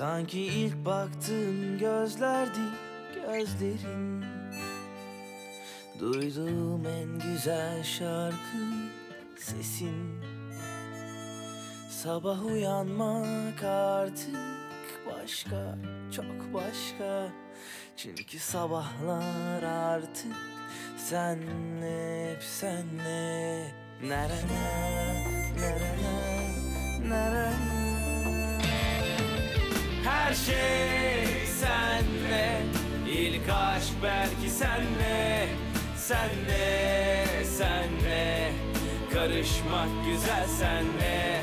Sanki ilk baktığım gözlerdi gözlerin. Duyduğum en güzel şarkı sesin. Sabah uyanmak artık başka, çok başka. Çünkü sabahlar artık senle, hep senle. Nerene, nerene, nerene her şey senle İlk aşk belki senle Senle, senle. Karışmak güzel senle.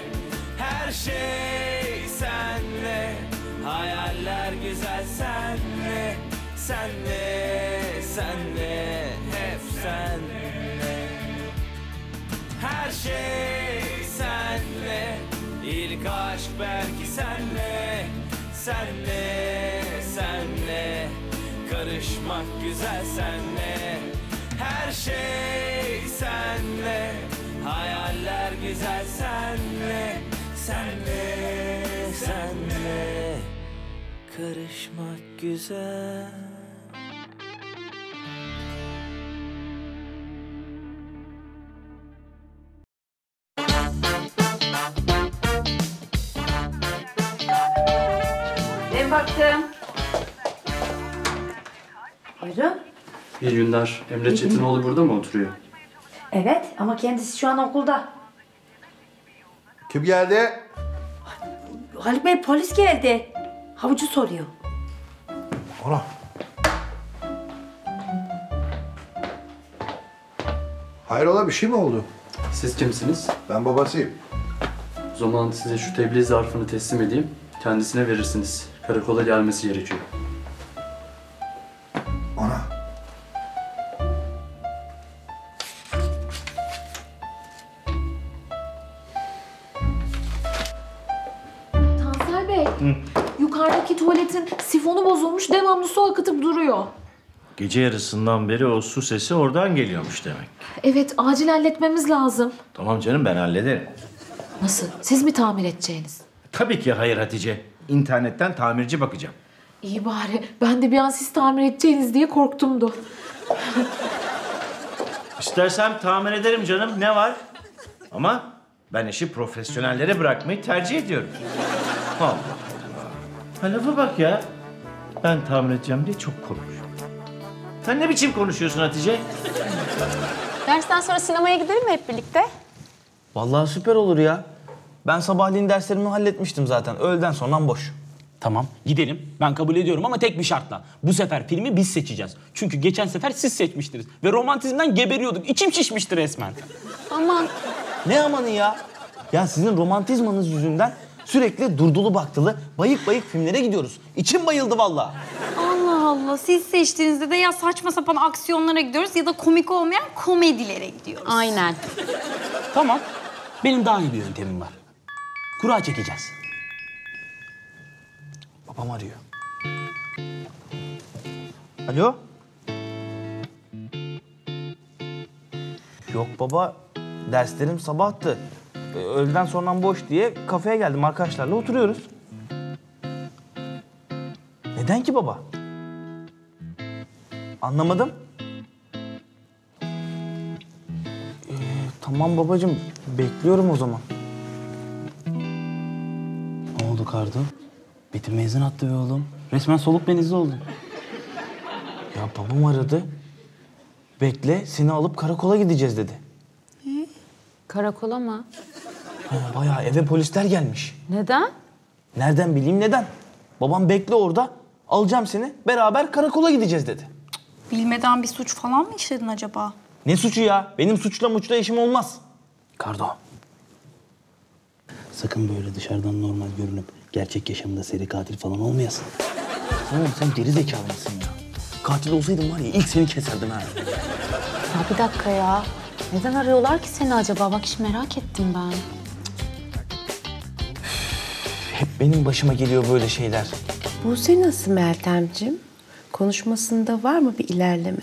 Her şey senle Hayaller güzel senle Senle, senle. Hep senle. Her şey senle İlk aşk belki Senle, senle. Karışmak güzel senle. Her şey senle. Hayaller güzel senle. Senle, senle. Karışmak güzel Ben baktım. Buyurun. İyi günler. Emre Çetinoğlu burada mı oturuyor? Evet ama kendisi şu an okulda. Kim geldi? Haluk Bey polis geldi. Havucu soruyor. Ana. Hayrola bir şey mi oldu? Siz kimsiniz? Ben babasıyım. O zaman size şu tebliğ zarfını teslim edeyim. Kendisine verirsiniz. Karakola gelmesi gerekiyor. Ana. Tansel Bey, yukarıdaki tuvaletin sifonu bozulmuş, devamlı su akıtıp duruyor. Gece yarısından beri o su sesi oradan geliyormuş demek. Evet, acil halletmemiz lazım. Tamam canım ben hallederim. Nasıl? Siz mi tamir edeceğiniz? Tabii ki hayır Hatice. İnternetten tamirci bakacağım. İyi bari. Ben de bir an siz tamir edeceğiniz diye korktumdu. İstersem tamir ederim canım ne var? Ama ben işi profesyonellere bırakmayı tercih ediyorum. Allah Allah. Ha lafa bak ya. Ben tamir edeceğim diye çok konuşuyor. Sen ne biçim konuşuyorsun Hatice? Dersten sonra sinemaya gidelim mi hep birlikte? Vallahi süper olur ya. Ben sabahleyin derslerimi halletmiştim zaten. Öğleden sonra boş. Tamam gidelim. Ben kabul ediyorum ama tek bir şartla. Bu sefer filmi biz seçeceğiz. Çünkü geçen sefer siz seçmiştiniz. Ve romantizmden geberiyorduk. İçim şişmişti resmen. Aman Ne amanı ya? Ya sizin romantizmanız yüzünden sürekli durdulu baktılı, bayık bayık filmlere gidiyoruz. İçim bayıldı vallahi. Allah Allah siz seçtiğinizde de ya saçma sapan aksiyonlara gidiyoruz ya da komik olmayan komedilere gidiyoruz. Aynen. tamam. Benim daha iyi bir yöntemim var. Kura çekeceğiz. Babam arıyor. Alo? Yok baba, derslerim sabahtı. Ee, Öğleden sonra boş diye kafeye geldim arkadaşlarla oturuyoruz. Neden ki baba? Anlamadım. Ee, tamam babacığım, bekliyorum o zaman. Kardo? Betim mezun attı be oğlum. Resmen soluk benizli oldun. Ya babam aradı. Bekle, seni alıp karakola gideceğiz dedi. Karakola mı? Ha, bayağı eve polisler gelmiş. Neden? Nereden bileyim neden? Babam bekle orada. Alacağım seni. Beraber karakola gideceğiz dedi. Bilmeden bir suç falan mı işledin acaba? Ne suçu ya? Benim suçla muçla işim olmaz. Kardo. Sakın böyle dışarıdan normal görünüp gerçek yaşamda seri katil falan olmayasın. Oğlum sen geri zekalı mısın ya? Katil olsaydım var ya ilk seni keserdim ha. Ya bir dakika ya. Neden arıyorlar ki seni acaba? Bak hiç merak ettim ben. Hep benim başıma geliyor böyle şeyler. Buse nasıl Meltemciğim? Konuşmasında var mı bir ilerleme?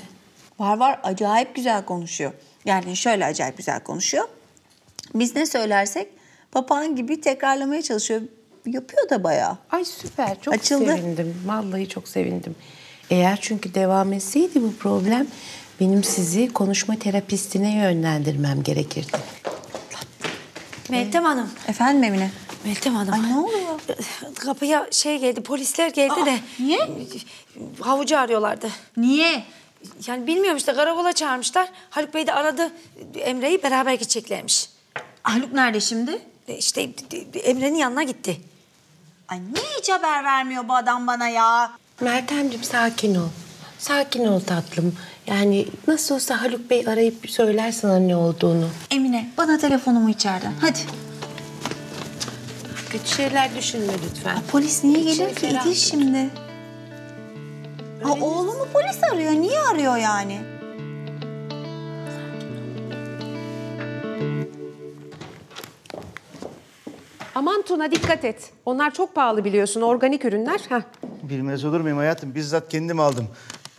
Var var acayip güzel konuşuyor. Yani şöyle acayip güzel konuşuyor. Biz ne söylersek papağan gibi tekrarlamaya çalışıyor. Yapıyor da bayağı. Ay süper. Çok Açıldı. sevindim. Vallahi çok sevindim. Eğer çünkü devam etseydi bu problem benim sizi konuşma terapistine yönlendirmem gerekirdi. Meltem Hanım. Efendim Emine? Meltem Hanım. Ay ne oluyor? Kapıya şey geldi, polisler geldi de. niye? Havucu arıyorlardı. Niye? Yani bilmiyorum işte karakola çağırmışlar. Haluk Bey de aradı Emre'yi beraber gideceklermiş. Haluk nerede şimdi? E İşte Emre'nin yanına gitti. Ay niye hiç haber vermiyor bu adam bana ya? Meltemciğim sakin ol. Sakin ol tatlım. Yani nasıl olsa Haluk Bey arayıp söyler sana ne olduğunu. Emine bana telefonumu içeriden. Hadi. Kötü şeyler düşünme lütfen. Polis niye İçini gelir ki? İdil şimdi. Ha, oğlumu polis arıyor. Niye arıyor yani? Aman Tuna dikkat et. Onlar çok pahalı biliyorsun. Organik ürünler. Heh. Bilmez olur muyum hayatım? Bizzat kendim aldım.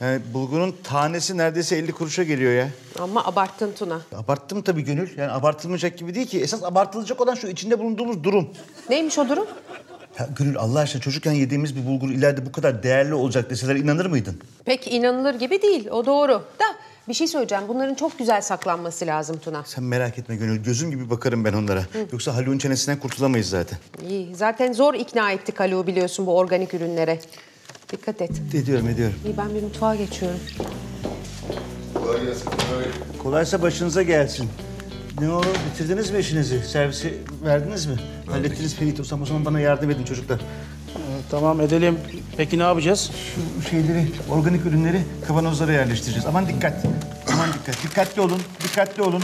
Yani bulgurun tanesi neredeyse 50 kuruşa geliyor ya. Ama abarttın Tuna. Abarttım tabii Gönül. Yani abartılmayacak gibi değil ki. Esas abartılacak olan şu içinde bulunduğumuz durum. Neymiş o durum? Ya Gönül Allah aşkına çocukken yediğimiz bir bulgur ileride bu kadar değerli olacak deseler inanır mıydın? Pek inanılır gibi değil. O doğru. Da bir şey söyleyeceğim. Bunların çok güzel saklanması lazım Tuna. Sen merak etme Gönül. Gözüm gibi bakarım ben onlara. Yoksa Haluk'un çenesinden kurtulamayız zaten. İyi. Zaten zor ikna ettik Haluk'u biliyorsun bu organik ürünlere. Dikkat et. Ediyorum ediyorum. İyi ben bir mutfağa geçiyorum. Kolaysa başınıza gelsin. Ne o? Bitirdiniz mi işinizi? Servisi verdiniz mi? Hallettiniz Ferit. O zaman o zaman bana yardım edin çocuklar. Tamam edelim. Peki ne yapacağız? Şu şeyleri, organik ürünleri kavanozlara yerleştireceğiz. Aman dikkat. Aman dikkat. Dikkatli olun. Dikkatli olun.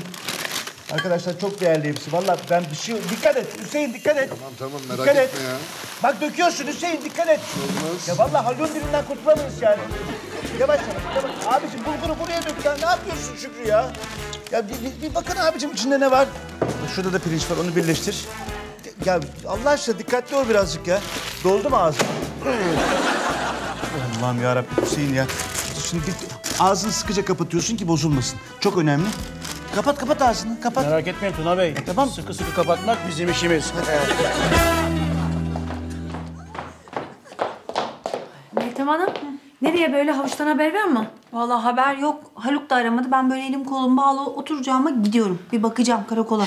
Arkadaşlar çok değerli hepsi. Vallahi ben bir şey... Dikkat et. Hüseyin dikkat et. Tamam tamam merak Dikkat et. etme ya. Bak döküyorsun Hüseyin dikkat et. Ya vallahi Haluk'un dilinden kurtulamayız yani. Yavaş yavaş yavaş. Abicim bulguru buraya dök ya. Ne yapıyorsun Şükrü ya? Ya bir, bir, bir bakın abicim içinde ne var? Şurada da pirinç var onu birleştir. Ya Allah aşkına dikkatli ol birazcık ya. Doldu mu ağzın? Allah'ım ya Hüseyin ya. Şimdi bir, ağzını sıkıca kapatıyorsun ki bozulmasın. Çok önemli. Kapat kapat ağzını kapat. Merak etmeyin Tuna Bey. tamam. Sıkı sıkı kapatmak bizim işimiz. Meltem Hanım, nereye böyle havuçtan haber var mı? Vallahi haber yok. Haluk da aramadı. Ben böyle elim kolum bağlı oturacağıma gidiyorum. Bir bakacağım karakola.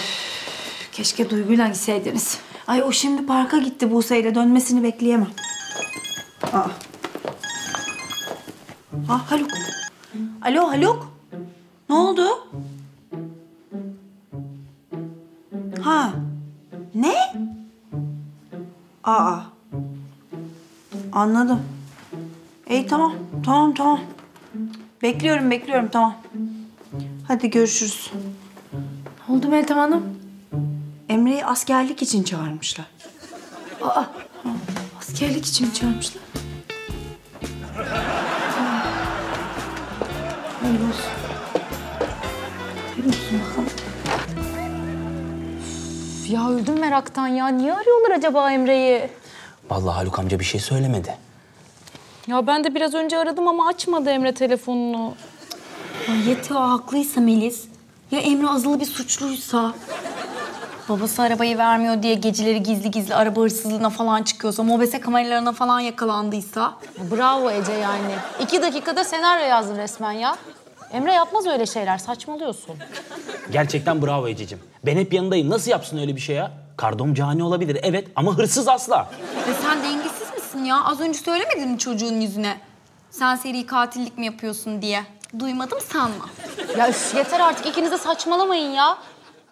Keşke Duygu'yla gitseydiniz. Ay o şimdi parka gitti Buse ile dönmesini bekleyemem. Aa. Ha Haluk. Alo Haluk. Ne oldu? Ha. Ne? Aa. Anladım. İyi tamam. Tamam tamam. Bekliyorum bekliyorum tamam. Hadi görüşürüz. Ne oldu Meltem Hanım? Emre'yi askerlik için çağırmışlar. Aa, askerlik için mi çağırmışlar? Hayırlı olsun. Bakalım. Ya öldüm meraktan ya. Niye arıyorlar acaba Emre'yi? Vallahi Haluk amca bir şey söylemedi. Ya ben de biraz önce aradım ama açmadı Emre telefonunu. Ya Yeti o haklıysa Melis. Ya Emre azılı bir suçluysa. Babası arabayı vermiyor diye geceleri gizli gizli araba hırsızlığına falan çıkıyorsa, mobese kameralarına falan yakalandıysa. Bravo Ece yani. İki dakikada senaryo yazdın resmen ya. Emre yapmaz öyle şeyler. Saçmalıyorsun. Gerçekten bravo Ececiğim. Ben hep yanındayım. Nasıl yapsın öyle bir şey ya? Kardom cani olabilir evet ama hırsız asla. Ve sen dengesiz misin ya? Az önce söylemedin mi çocuğun yüzüne? Sen seri katillik mi yapıyorsun diye. Duymadım sanma. Ya üf, yeter artık ikiniz de saçmalamayın ya.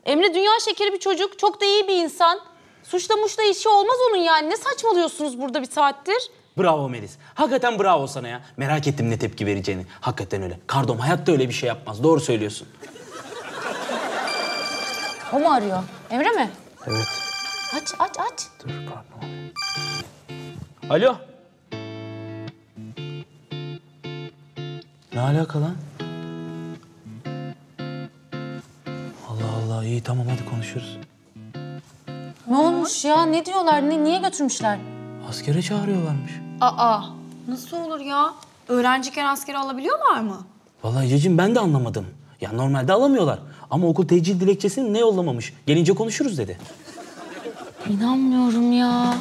Emre dünya şekeri bir çocuk. Çok da iyi bir insan. Suçla muşla işi olmaz onun yani. Ne saçmalıyorsunuz burada bir saattir? Bravo Melis. Hakikaten bravo sana ya. Merak ettim ne tepki vereceğini. Hakikaten öyle. Kardom hayatta öyle bir şey yapmaz. Doğru söylüyorsun. O mu arıyor? Emre mi? Evet. Aç aç aç. Alo. Ne alaka lan? Allah iyi tamam hadi konuşuruz. Ne olmuş ya? Ne diyorlar? Ne, niye götürmüşler? Askere çağırıyorlarmış. Aa, nasıl olur ya? Öğrenciyken askere alabiliyorlar mı? Vallahi Ececiğim ben de anlamadım. Ya normalde alamıyorlar. Ama okul tecil dilekçesini ne yollamamış. Gelince konuşuruz dedi. İnanmıyorum ya.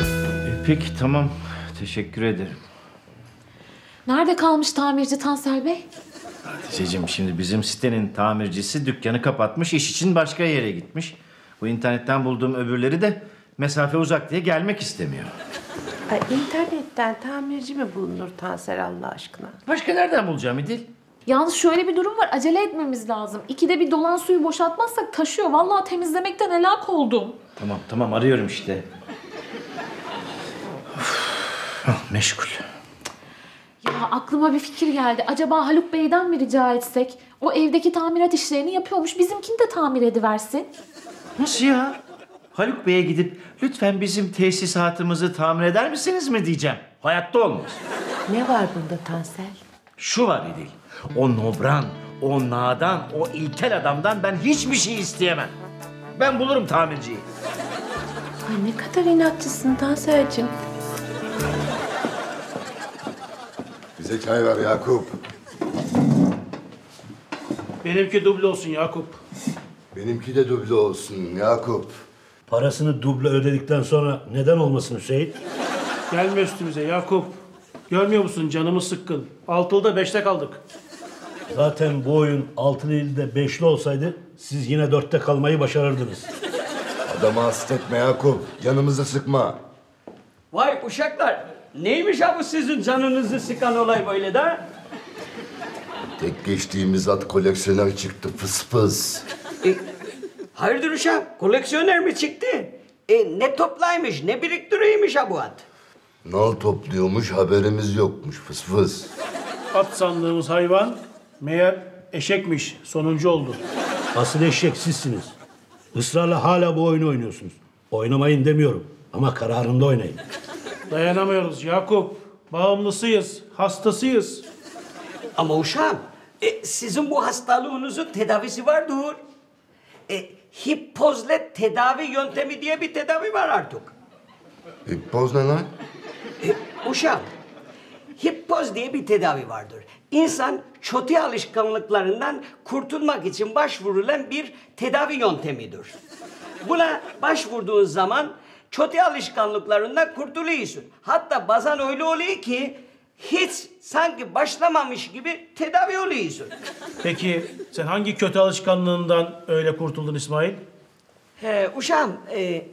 E, peki tamam. Teşekkür ederim. Nerede kalmış tamirci Tansel Bey? Hatice'cim şimdi bizim sitenin tamircisi dükkanı kapatmış, iş için başka yere gitmiş. Bu internetten bulduğum öbürleri de mesafe uzak diye gelmek istemiyor. Ay, internetten tamirci mi bulunur Tansel Allah aşkına? Başka nereden bulacağım İdil? Yalnız şöyle bir durum var. Acele etmemiz lazım. İkide bir dolan suyu boşaltmazsak taşıyor. Vallahi temizlemekten helak oldum. Tamam tamam arıyorum işte. Ah, meşgul. Ya aklıma bir fikir geldi. Acaba Haluk Bey'den mi rica etsek? O evdeki tamirat işlerini yapıyormuş. Bizimkini de tamir ediversin. Nasıl ya? Haluk Bey'e gidip lütfen bizim tesisatımızı tamir eder misiniz mi diyeceğim. Hayatta olmaz. Ne var bunda Tansel? Şu var İdil. O nobran, o nadan, o ilkel adamdan ben hiçbir şey isteyemem. Ben bulurum tamirciyi. Ay ne kadar inatçısın Tansel'cim. Bize çay ver Yakup. Benimki duble olsun Yakup. Benimki de duble olsun Yakup. Parasını duble ödedikten sonra neden olmasın Hüseyin? Gelme üstümüze Yakup. Görmüyor musun canımız sıkkın. Altılıda beşte kaldık. Zaten bu oyun altılı değil de beşli olsaydı siz yine dörtte kalmayı başarırdınız. Adamı hasta etme Yakup. Canımızı sıkma. Vay uşaklar. Neymiş ha bu sizin canınızı sıkan olay böyle de? Tek geçtiğimiz at koleksiyoner çıktı fıs fıs. E, hayırdır uşak? Koleksiyoner mi çıktı? E, ne toplaymış, ne biriktiriymiş ha bu at? Nal topluyormuş haberimiz yokmuş fıs fıs. At sandığımız hayvan meğer eşekmiş. Sonuncu oldu. Asıl eşek sizsiniz. Israrla hala bu oyunu oynuyorsunuz. Oynamayın demiyorum ama kararında oynayın. Dayanamıyoruz Yakup. Bağımlısıyız, hastasıyız. Ama uşağım, e, sizin bu hastalığınızın tedavisi vardır. E, hipozle tedavi yöntemi diye bir tedavi var artık. Hippoz ne lan? E, uşağım, hippoz diye bir tedavi vardır. İnsan kötü alışkanlıklarından kurtulmak için başvurulan bir tedavi yöntemidir. Buna başvurduğun zaman kötü alışkanlıklarından kurtuluyorsun. Hatta bazen öyle oluyor ki hiç sanki başlamamış gibi tedavi oluyorsun. Peki sen hangi kötü alışkanlığından öyle kurtuldun İsmail? He, uşağım, e,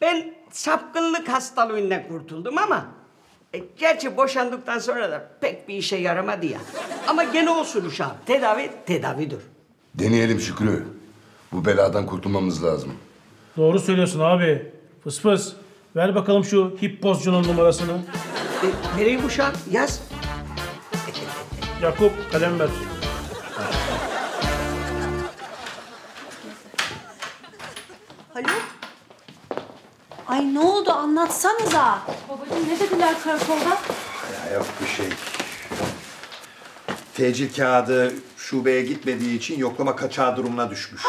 ben sapkınlık hastalığından kurtuldum ama... E, gerçi boşandıktan sonra da pek bir işe yaramadı ya. Ama gene olsun uşağım, tedavi tedavidir. Deneyelim Şükrü. Bu beladan kurtulmamız lazım. Doğru söylüyorsun abi. Fıs fıs. Ver bakalım şu hippozcunun numarasını. E, vereyim uşağım, yaz. Yakup kalem ver. Haluk? Ay ne oldu anlatsanıza. Babacığım ne dediler karakolda? Ya yok bir şey. Tecil kağıdı şubeye gitmediği için yoklama kaçağı durumuna düşmüş.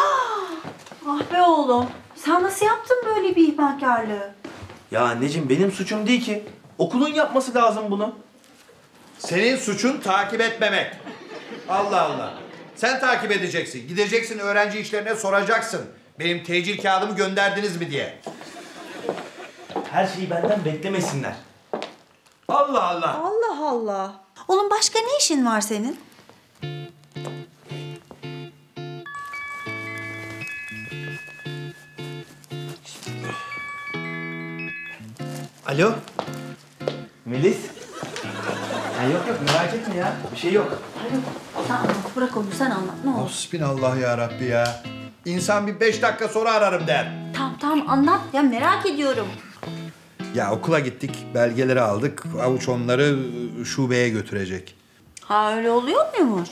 Ah be oğlum. Sen nasıl yaptın böyle bir ihmalkarlığı? Ya anneciğim benim suçum değil ki. Okulun yapması lazım bunu. Senin suçun takip etmemek. Allah Allah. Sen takip edeceksin. Gideceksin öğrenci işlerine soracaksın. Benim tecil kağıdımı gönderdiniz mi diye. Her şeyi benden beklemesinler. Allah Allah. Allah Allah. Oğlum başka ne işin var senin? Alo. Melis. Ya yok yok merak etme ya. Bir şey yok. Sen anlat. Bırak onu sen anlat. Ne olur. Hasbinallah ya Rabbi ya. İnsan bir beş dakika sonra ararım der. Tamam tamam anlat. Ya merak ediyorum. Ya okula gittik, belgeleri aldık. Avuç onları şubeye götürecek. Ha öyle oluyor muymuş?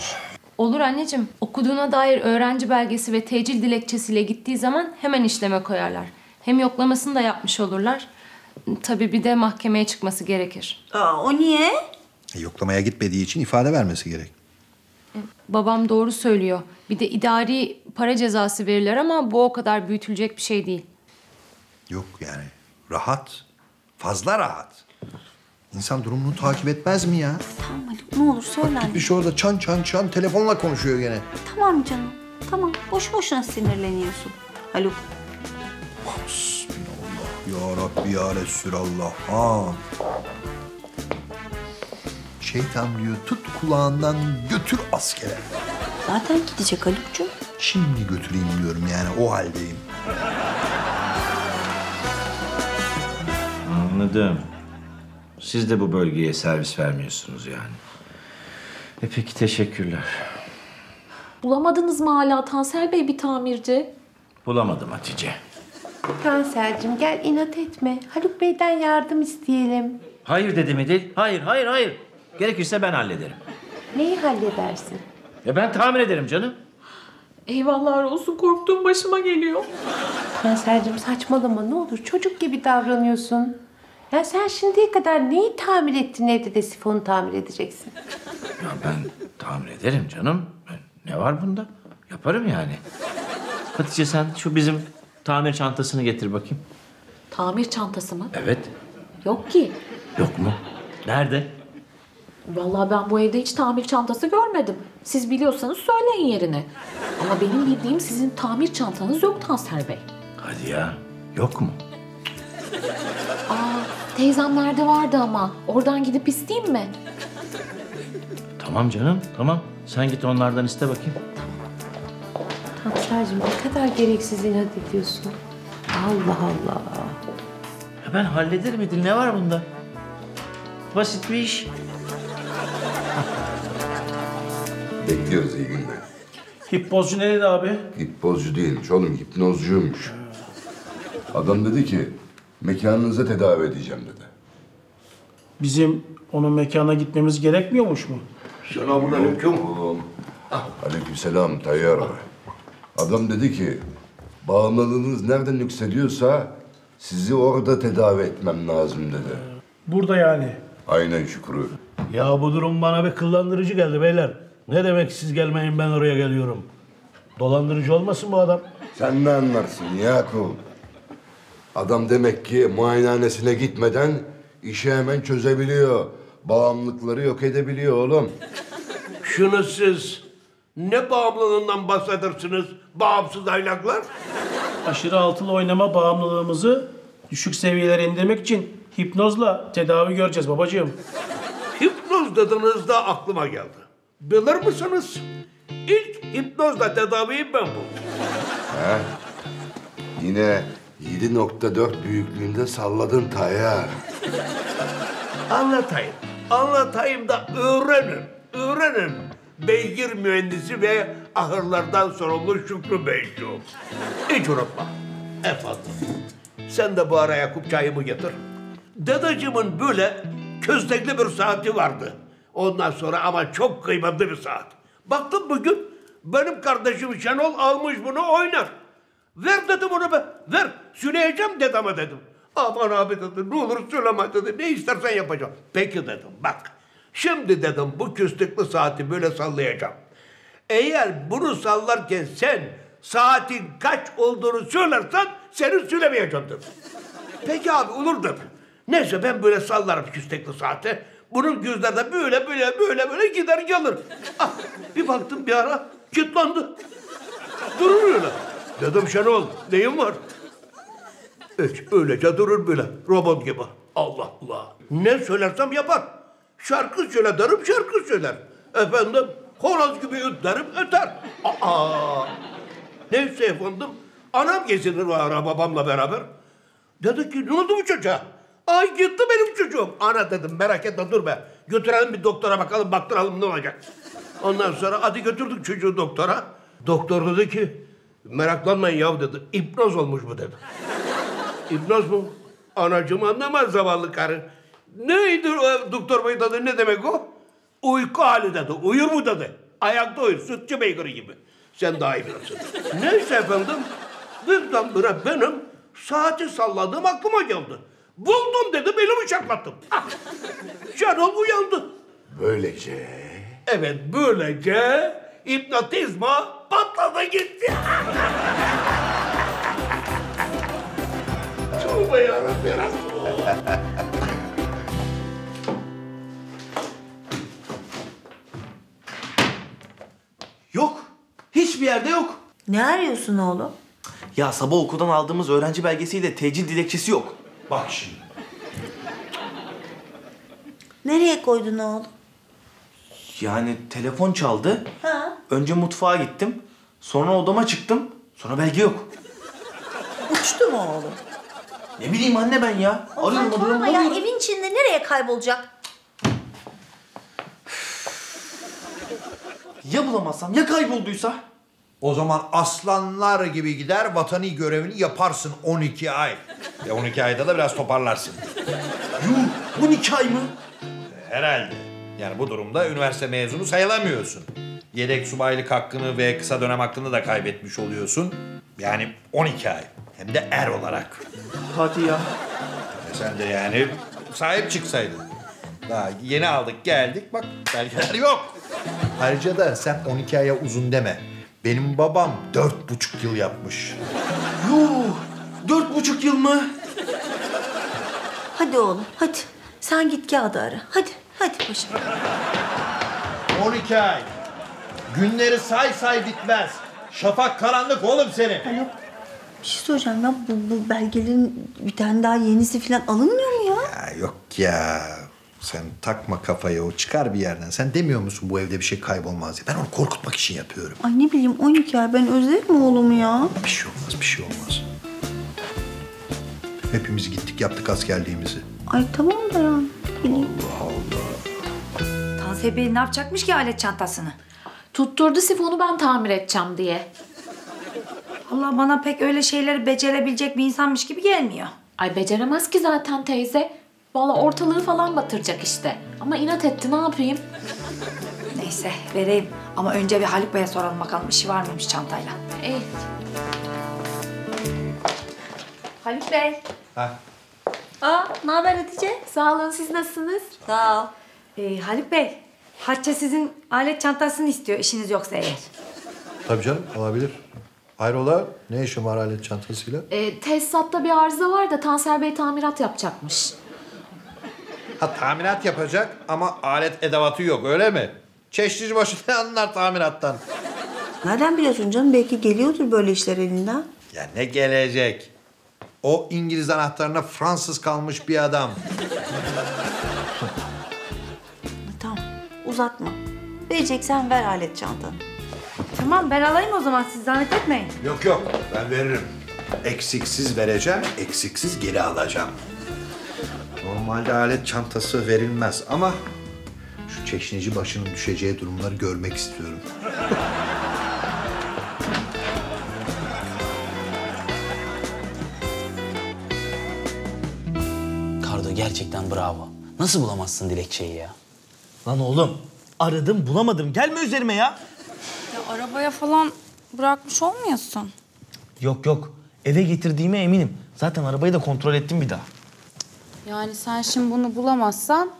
Olur anneciğim. Okuduğuna dair öğrenci belgesi ve tecil dilekçesiyle gittiği zaman hemen işleme koyarlar. Hem yoklamasını da yapmış olurlar. Tabii bir de mahkemeye çıkması gerekir. Aa, o niye? E, yoklamaya gitmediği için ifade vermesi gerek. Babam doğru söylüyor. Bir de idari para cezası verirler ama bu o kadar büyütülecek bir şey değil. Yok yani rahat. Fazla rahat. İnsan durumunu takip etmez mi ya? Tamam Haluk ne olur söyle anne. Gitmiş orada çan çan çan telefonla konuşuyor gene. Tamam canım. Tamam. Boş boşuna sinirleniyorsun. Haluk. Ya Rabbi ya Resulallah. Ha. Şeytan diyor tut kulağından götür askere. Zaten gidecek Haluk'cum. Şimdi götüreyim diyorum yani o haldeyim. Anladım. Siz de bu bölgeye servis vermiyorsunuz yani. E peki teşekkürler. Bulamadınız mı hala Tansel Bey bir tamirci? Bulamadım Hatice. Kansercim gel inat etme. Haluk Bey'den yardım isteyelim. Hayır dedim Edil. Hayır, hayır, hayır. Gerekirse ben hallederim. Neyi halledersin? Ya ben tamir ederim canım. Eyvahlar olsun korktuğum başıma geliyor. Kansercim saçmalama ne olur çocuk gibi davranıyorsun. Ya sen şimdiye kadar neyi tamir ettin evde de sifonu tamir edeceksin? Ya ben tamir ederim canım. Ne var bunda? Yaparım yani. Hatice sen şu bizim tamir çantasını getir bakayım. Tamir çantası mı? Evet. Yok ki. Yok mu? Nerede? Vallahi ben bu evde hiç tamir çantası görmedim. Siz biliyorsanız söyleyin yerini. Ama benim bildiğim sizin tamir çantanız yok Tansel Bey. Hadi ya. Yok mu? Aa, teyzemlerde vardı ama. Oradan gidip isteyeyim mi? Tamam canım, tamam. Sen git onlardan iste bakayım. Kansercim ne kadar gereksiz inat ediyorsun. Allah Allah. Ya ben hallederim Edil. Ne var bunda? Basit bir iş. Bekliyoruz iyi günler. Hipbozcu ne dedi abi? Hipbozcu değilmiş oğlum, hipnozcuymuş. Adam dedi ki, mekanınıza tedavi edeceğim dedi. Bizim onun mekana gitmemiz gerekmiyormuş mu? Selamünaleyküm. Aleykümselam Tayyar. Adam dedi ki, bağımlılığınız nereden yükseliyorsa sizi orada tedavi etmem lazım dedi. Burada yani. Aynen Şükrü. Ya bu durum bana bir kıllandırıcı geldi beyler. Ne demek siz gelmeyin ben oraya geliyorum. Dolandırıcı olmasın bu adam? Sen ne anlarsın Yakup? Adam demek ki muayenehanesine gitmeden işi hemen çözebiliyor. Bağımlılıkları yok edebiliyor oğlum. Şunu siz ne bağımlılığından bahsedersiniz bağımsız aylaklar? Aşırı altılı oynama bağımlılığımızı düşük seviyelere indirmek için hipnozla tedavi göreceğiz babacığım. Hipnoz dediniz de aklıma geldi. Bilir misiniz? İlk hipnozla tedaviyi ben buldum. He? Yine 7.4 büyüklüğünde salladın Tayyar. Anlatayım. Anlatayım da öğrenin. Öğrenin. Beygir mühendisi ve ahırlardan sorumlu Şükrü Beyciğim. Hiç unutma. Efendim. Sen de bu ara Yakup çayımı getir. Dedeciğimin böyle köstekli bir saati vardı. Ondan sonra ama çok kıymetli bir saat. Baktım bugün benim kardeşim Şenol almış bunu oynar. Ver dedim onu be. Ver. Süleyeceğim dedeme dedim. Aman abi dedi ne olur söyleme dedi. Ne istersen yapacağım. Peki dedim bak. Şimdi dedim bu küslüklü saati böyle sallayacağım. Eğer bunu sallarken sen saatin kaç olduğunu söylersen seni söylemeyeceğim dedim. Peki abi olur dedim. Neyse ben böyle sallarım küstekli saati. Bunun gözlerde böyle böyle böyle böyle gider gelir. Ah, bir baktım bir ara kilitlandı. Durur öyle. Dedim Şenol neyin var? Hiç öylece durur böyle robot gibi. Allah Allah. Ne söylersem yapar. Şarkı söyle derim şarkı söyler. Efendim horoz gibi öt derim öter. Aa. Neyse efendim anam gezinir o ara babamla beraber. Dedi ki ne oldu bu çocuğa? Ay gitti benim çocuğum. Ana dedim merak etme dur be. Götürelim bir doktora bakalım baktıralım ne olacak. Ondan sonra hadi götürdük çocuğu doktora. Doktor dedi ki meraklanmayın yav dedi. İpnoz olmuş bu dedi. İpnoz mu? Anacığım anlamaz zavallı karı. Neydi o doktor bey dedi ne demek o? Uyku hali dedi. Uyur mu dedi. Ayakta uyur. Sütçü beygiri gibi. Sen daha iyi bilirsin. Neyse efendim. Birdenbire benim saati salladığım aklıma geldi. Buldum dedim elimi çaklattım. Ah! Şenol uyandı. Böylece Evet böylece hipnotizma patladı gitti. Tövbe yarabbim. yerde yok. Ne arıyorsun oğlum? Ya sabah okuldan aldığımız öğrenci belgesiyle tecil dilekçesi yok. Bak şimdi. Nereye koydun oğlum? Yani telefon çaldı. Ha? Önce mutfağa gittim. Sonra odama çıktım. Sonra belge yok. Uçtu mu oğlum? Ne bileyim anne ben ya. Arıyorum arıyorum Saçmalama ya bulamıyorum. evin içinde nereye kaybolacak? Ya bulamazsam ya kaybolduysa? O zaman aslanlar gibi gider vatani görevini yaparsın 12 ay. E 12 ayda da biraz toparlarsın. Yuh 12 ay mı? Herhalde. Yani bu durumda üniversite mezunu sayılamıyorsun. Yedek subaylık hakkını ve kısa dönem hakkını da kaybetmiş oluyorsun. Yani 12 ay. Hem de er olarak. Hadi ya. E sen de yani sahip çıksaydın. Daha yeni aldık geldik bak belgeler yok. Ayrıca da sen 12 aya uzun deme. Benim babam dört buçuk yıl yapmış. Yuh dört buçuk yıl mı? Hadi oğlum hadi. Sen git kağıdı ara. Hadi hadi paşam. 12 ay. Günleri say say bitmez. Şafak karanlık oğlum senin. Alo. Bir şey soracağım ya bu, bu belgelerin bir tane daha yenisi falan alınmıyor mu ya? Ya yok ya. Sen takma kafayı o çıkar bir yerden. Sen demiyor musun bu evde bir şey kaybolmaz diye. Ben onu korkutmak için yapıyorum. Ay ne bileyim 12 ay ben özledim oğlumu ya. Bir şey olmaz bir şey olmaz. Hepimiz gittik yaptık askerliğimizi. Ay tamam da yani. Bileyim. Tansiye Bey ne yapacakmış ki alet çantasını? Tutturdu sifonu ben tamir edeceğim diye. Allah bana pek öyle şeyleri becerebilecek bir insanmış gibi gelmiyor. Ay beceremez ki zaten teyze. Vallahi ortalığı falan batıracak işte. Ama inat etti ne yapayım? Neyse vereyim. Ama önce bir Haluk Bey'e soralım bakalım işi var mıymış çantayla. İyi. Haluk Bey. Ha. Aa ne haber Hatice? Sağ olun siz nasılsınız? Sağ ol. Ee, Haluk Bey, Hatice sizin alet çantasını istiyor işiniz yoksa eğer. Tabii canım olabilir. Hayrola ne işin var alet çantasıyla? Ee, tesisatta bir arıza var da Tansel Bey tamirat yapacakmış. Ha tamirat yapacak ama alet edevatı yok öyle mi? Çeşnici başı ne anlar tamirattan? Nereden biliyorsun canım? Belki geliyordur böyle işler elinden. Ya ne gelecek? O İngiliz anahtarına Fransız kalmış bir adam. Tamam uzatma. Vereceksen ver alet çantanı. Tamam ben alayım o zaman siz zahmet etmeyin. Yok yok ben veririm. Eksiksiz vereceğim, eksiksiz geri alacağım. Normalde alet çantası verilmez ama şu çeşnici başının düşeceği durumları görmek istiyorum. Kardo gerçekten bravo. Nasıl bulamazsın dilekçeyi ya? Lan oğlum aradım bulamadım gelme üzerime ya. Ya arabaya falan bırakmış olmayasın. Yok yok eve getirdiğime eminim. Zaten arabayı da kontrol ettim bir daha. Yani sen şimdi bunu bulamazsan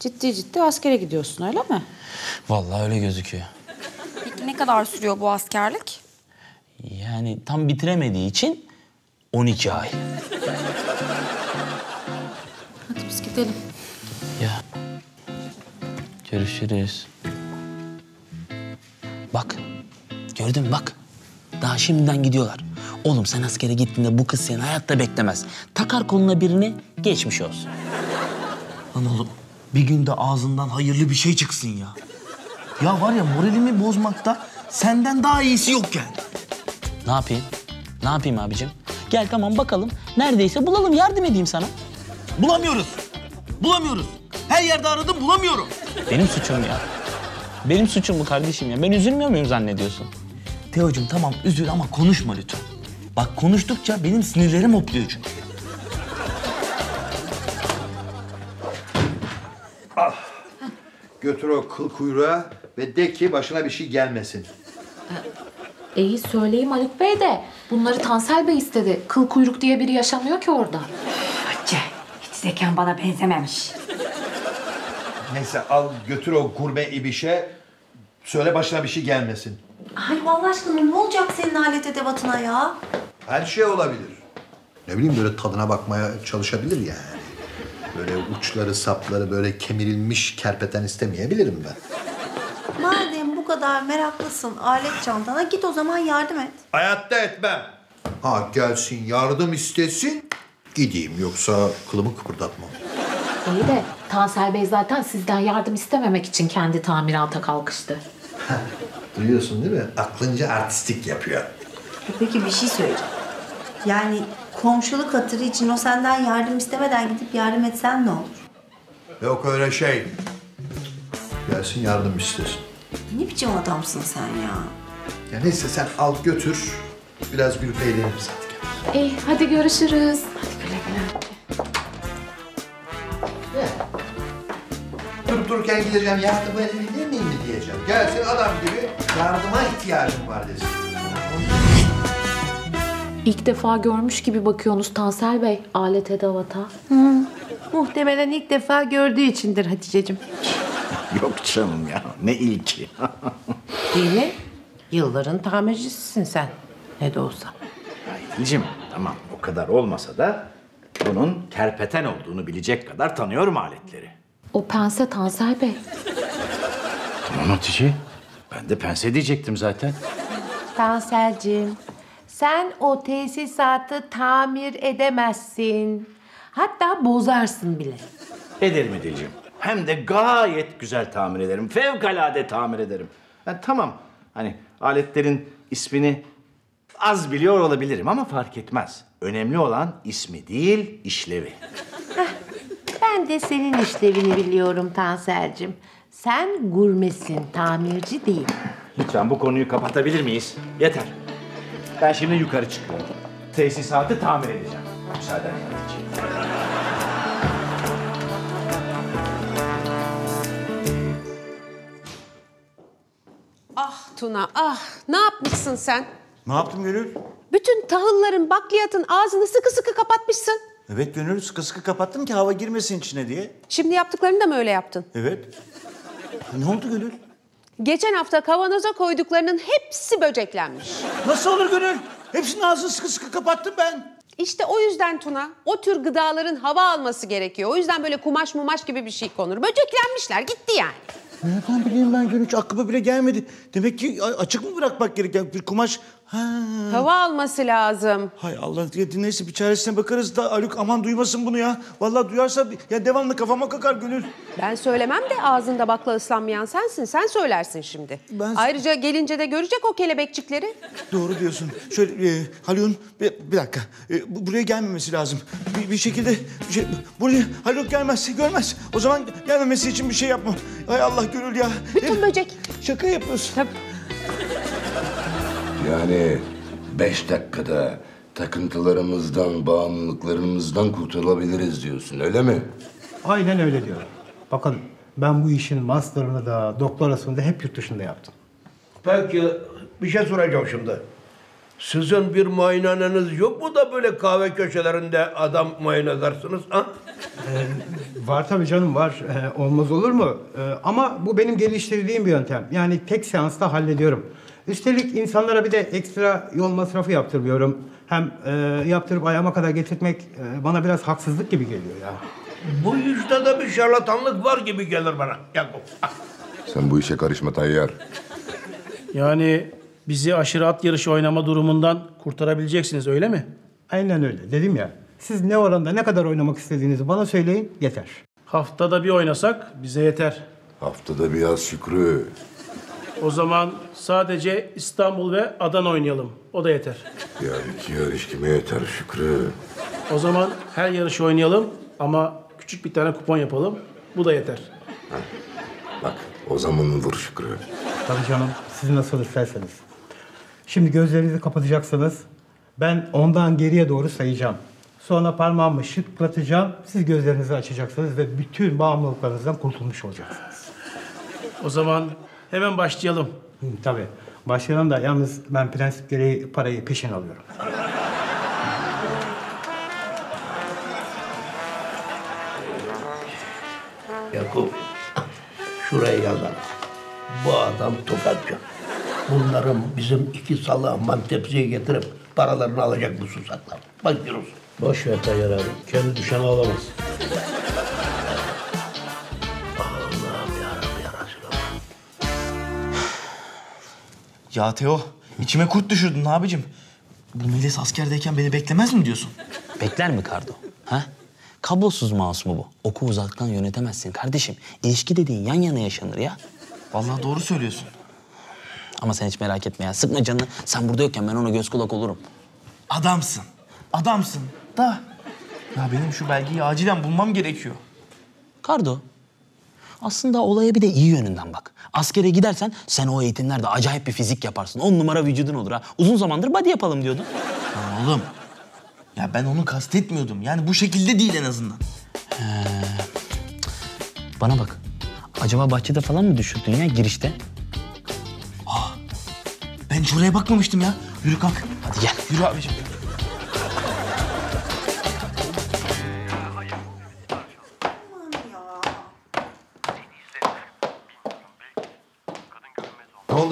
ciddi ciddi askere gidiyorsun öyle mi? Vallahi öyle gözüküyor. Peki ne kadar sürüyor bu askerlik? Yani tam bitiremediği için 12 ay. Hadi biz gidelim. Ya. Görüşürüz. Bak. Gördün mü bak. Daha şimdiden gidiyorlar. Oğlum sen askere gittiğinde bu kız seni hayatta beklemez. Takar koluna birini geçmiş olsun. Lan oğlum bir günde ağzından hayırlı bir şey çıksın ya. Ya var ya moralimi bozmakta senden daha iyisi yok yani. Ne yapayım? Ne yapayım abicim? Gel tamam bakalım. Neredeyse bulalım yardım edeyim sana. Bulamıyoruz. Bulamıyoruz. Her yerde aradım bulamıyorum. Benim suçum ya. Benim suçum bu kardeşim ya. Ben üzülmüyor muyum zannediyorsun? Teocuğum tamam üzül ama konuşma lütfen. Bak konuştukça benim sinirlerim hopluyor çünkü. Götür o kıl kuyruğa ve de ki başına bir şey gelmesin. İyi söyleyeyim Haluk Bey de. Bunları Tansel Bey istedi. Kıl kuyruk diye biri yaşamıyor ki orada. Hatice, hiç zekan bana benzememiş. Neyse al götür o gurbe ibişe. Söyle başına bir şey gelmesin. Ay Allah aşkına ne olacak senin alet edevatına ya? Her şey olabilir. Ne bileyim böyle tadına bakmaya çalışabilir yani. Böyle uçları sapları böyle kemirilmiş kerpeten istemeyebilirim ben. Madem bu kadar meraklısın alet çantana git o zaman yardım et. Hayatta etmem. Ha gelsin yardım istesin gideyim yoksa kılımı kıpırdatmam. İyi de Tansel Bey zaten sizden yardım istememek için kendi tamirata kalkıştı. Duyuyorsun değil mi? Aklınca artistik yapıyor. E Peki bir şey söyleyeceğim. Yani komşuluk hatırı için o senden yardım istemeden gidip yardım etsen ne olur? Yok öyle şey. Gelsin yardım istesin. Ne biçim adamsın sen ya? Ya neyse sen al götür. Biraz gülüp eğleniriz hadi. İyi hadi görüşürüz. Hadi güle güle. Durup dururken gideceğim miyim mi diyeceğim. Gelsin adam gibi yardıma ihtiyacım var desin. İlk defa görmüş gibi bakıyorsunuz Tansel Bey alet edavata. Muhtemelen ilk defa gördüğü içindir Hatice'cim. Yok canım ya. Ne ilki. Değil mi? Yılların tamircisisin sen. Ne de olsa. Licim tamam o kadar olmasa da bunun kerpeten olduğunu bilecek kadar tanıyorum aletleri. O pense Tansel Bey. Tamam Hatice. Ben de pense diyecektim zaten. Tansel'cim, sen o tesisatı tamir edemezsin. Hatta bozarsın bile. Ederim Edil'ciğim. Hem de gayet güzel tamir ederim. Fevkalade tamir ederim. Ben tamam hani aletlerin ismini az biliyor olabilirim ama fark etmez. Önemli olan ismi değil, işlevi. Ben de senin işlevini biliyorum Tansel'cim. Sen gurmesin, tamirci değil. Lütfen bu konuyu kapatabilir miyiz? Yeter. Ben şimdi yukarı çıkıyorum. Tesisatı tamir edeceğim. Müsaadenle. Ah Tuna ah ne yapmışsın sen? Ne yaptım Gönül? Bütün tahılların bakliyatın ağzını sıkı sıkı kapatmışsın. Evet Gönül sıkı sıkı kapattım ki hava girmesin içine diye. Şimdi yaptıklarını da mı öyle yaptın? Evet. Ne oldu Gönül? Geçen hafta kavanoza koyduklarının hepsi böceklenmiş. Nasıl olur Gönül? Hepsinin ağzını sıkı sıkı kapattım ben. İşte o yüzden Tuna, o tür gıdaların hava alması gerekiyor. O yüzden böyle kumaş mumaş gibi bir şey konur. Böceklenmişler, gitti yani. Nereden bileyim ben Gönül? Hiç aklıma bile gelmedi. Demek ki açık mı bırakmak gereken bir kumaş? Ha. Hava alması lazım. Hay Allah ya neyse bir çaresine bakarız da Haluk aman duymasın bunu ya. Vallahi duyarsa ya devamlı kafama kakar Gönül. Ben söylemem de ağzında bakla ıslanmayan sensin. Sen söylersin şimdi. Ayrıca gelince de görecek o kelebekçikleri. Doğru diyorsun. Şöyle e, Haluk'un bir, bir dakika. E, bu- buraya gelmemesi lazım. Bir, bir şekilde bir şey, buraya Haluk gelmez, görmez. O zaman gelmemesi için bir şey yapmam. Hay Allah Gönül ya. Bütün böcek. Şaka yapıyorsun. Tabii. Yani beş dakikada takıntılarımızdan, bağımlılıklarımızdan kurtulabiliriz diyorsun öyle mi? Aynen öyle diyorum. Bakın ben bu işin master'ını da doktorasını da hep yurt dışında yaptım. Peki bir şey soracağım şimdi. Sizin bir muayenehaneniz yok mu da böyle kahve köşelerinde adam muayene edersiniz ha? Var tabii canım var. Ee, olmaz olur mu? Ee, ama bu benim geliştirdiğim bir yöntem. Yani tek seansta hallediyorum. Üstelik insanlara bir de ekstra yol masrafı yaptırmıyorum. Hem e, yaptırıp ayağıma kadar getirtmek e, bana biraz haksızlık gibi geliyor ya. Bu işte de bir şarlatanlık var gibi gelir bana Yakup. Sen bu işe karışma Tayyar. Yani bizi aşırı at yarışı oynama durumundan kurtarabileceksiniz öyle mi? Aynen öyle. Dedim ya. Siz ne oranda ne kadar oynamak istediğinizi bana söyleyin yeter. Haftada bir oynasak bize yeter. Haftada biraz Şükrü. O zaman sadece İstanbul ve Adana oynayalım. O da yeter. Ya iki yarış kime yeter Şükrü? O zaman her yarışı oynayalım ama küçük bir tane kupon yapalım. Bu da yeter. Bak o zaman vur Şükrü. Tabii canım. Siz nasıl isterseniz. Şimdi gözlerinizi kapatacaksınız. Ben ondan geriye doğru sayacağım. Sonra parmağımı şıklatacağım. Siz gözlerinizi açacaksınız ve bütün bağımlılıklarınızdan kurtulmuş olacaksınız. O zaman hemen başlayalım. Hı, tabii. Başlayalım da yalnız ben prensip gereği parayı peşin alıyorum. Yakup şuraya yazalım. Bu adam tokatçı. Bunların bizim iki salağı mantepsiye getirip paralarını alacak bu susaklar. Bakıyoruz. Boş ver Tayyar abi. Kendi düşen ağlamaz. Ya Teo, içime kurt düşürdün abicim. Bu Melis askerdeyken beni beklemez mi diyorsun? Bekler mi Kardo? Ha? Kablosuz mouse mu bu? Oku uzaktan yönetemezsin kardeşim. İlişki dediğin yan yana yaşanır ya. Vallahi doğru söylüyorsun. Ama sen hiç merak etme ya. Sıkma canını. Sen burada yokken ben ona göz kulak olurum. Adamsın. Adamsın. Da. Ya benim şu belgeyi acilen bulmam gerekiyor. Kardo, aslında olaya bir de iyi yönünden bak. Askere gidersen sen o eğitimlerde acayip bir fizik yaparsın. On numara vücudun olur ha. Uzun zamandır body yapalım diyordun. Lan oğlum. Ya ben onu kastetmiyordum. Yani bu şekilde değil en azından. Bana bak. Acaba bahçede falan mı düşürdün ya girişte? Ben hiç oraya bakmamıştım ya. Yürü kalk. Hadi gel. Yürü abicim.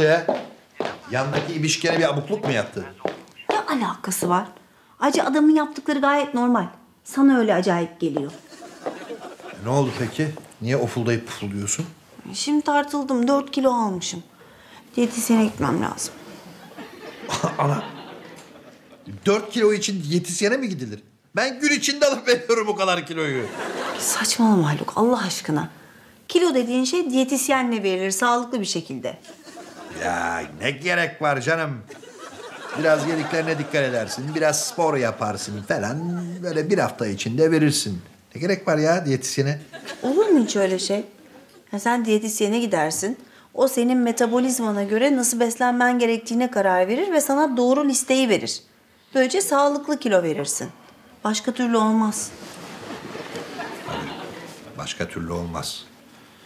Oldu ya? Yandaki ibişkene bir abukluk mu yaptı? Ne alakası var? Ayrıca adamın yaptıkları gayet normal. Sana öyle acayip geliyor. Ne oldu peki? Niye ofuldayıp pufulduyorsun? Şimdi tartıldım. 4 kilo almışım. Diyetisyene gitmem lazım. Ana. 4 kilo için diyetisyene mi gidilir? Ben gün içinde alıp veriyorum o kadar kiloyu. Saçmalama Haluk Allah aşkına. Kilo dediğin şey diyetisyenle verilir sağlıklı bir şekilde. Ya ne gerek var canım? Biraz yediklerine dikkat edersin, biraz spor yaparsın falan. Böyle bir hafta içinde verirsin. Ne gerek var ya diyetisyene? Olur mu hiç öyle şey? Ya sen diyetisyene gidersin. O senin metabolizmana göre nasıl beslenmen gerektiğine karar verir ve sana doğru listeyi verir. Böylece sağlıklı kilo verirsin. Başka türlü olmaz. Başka türlü olmaz.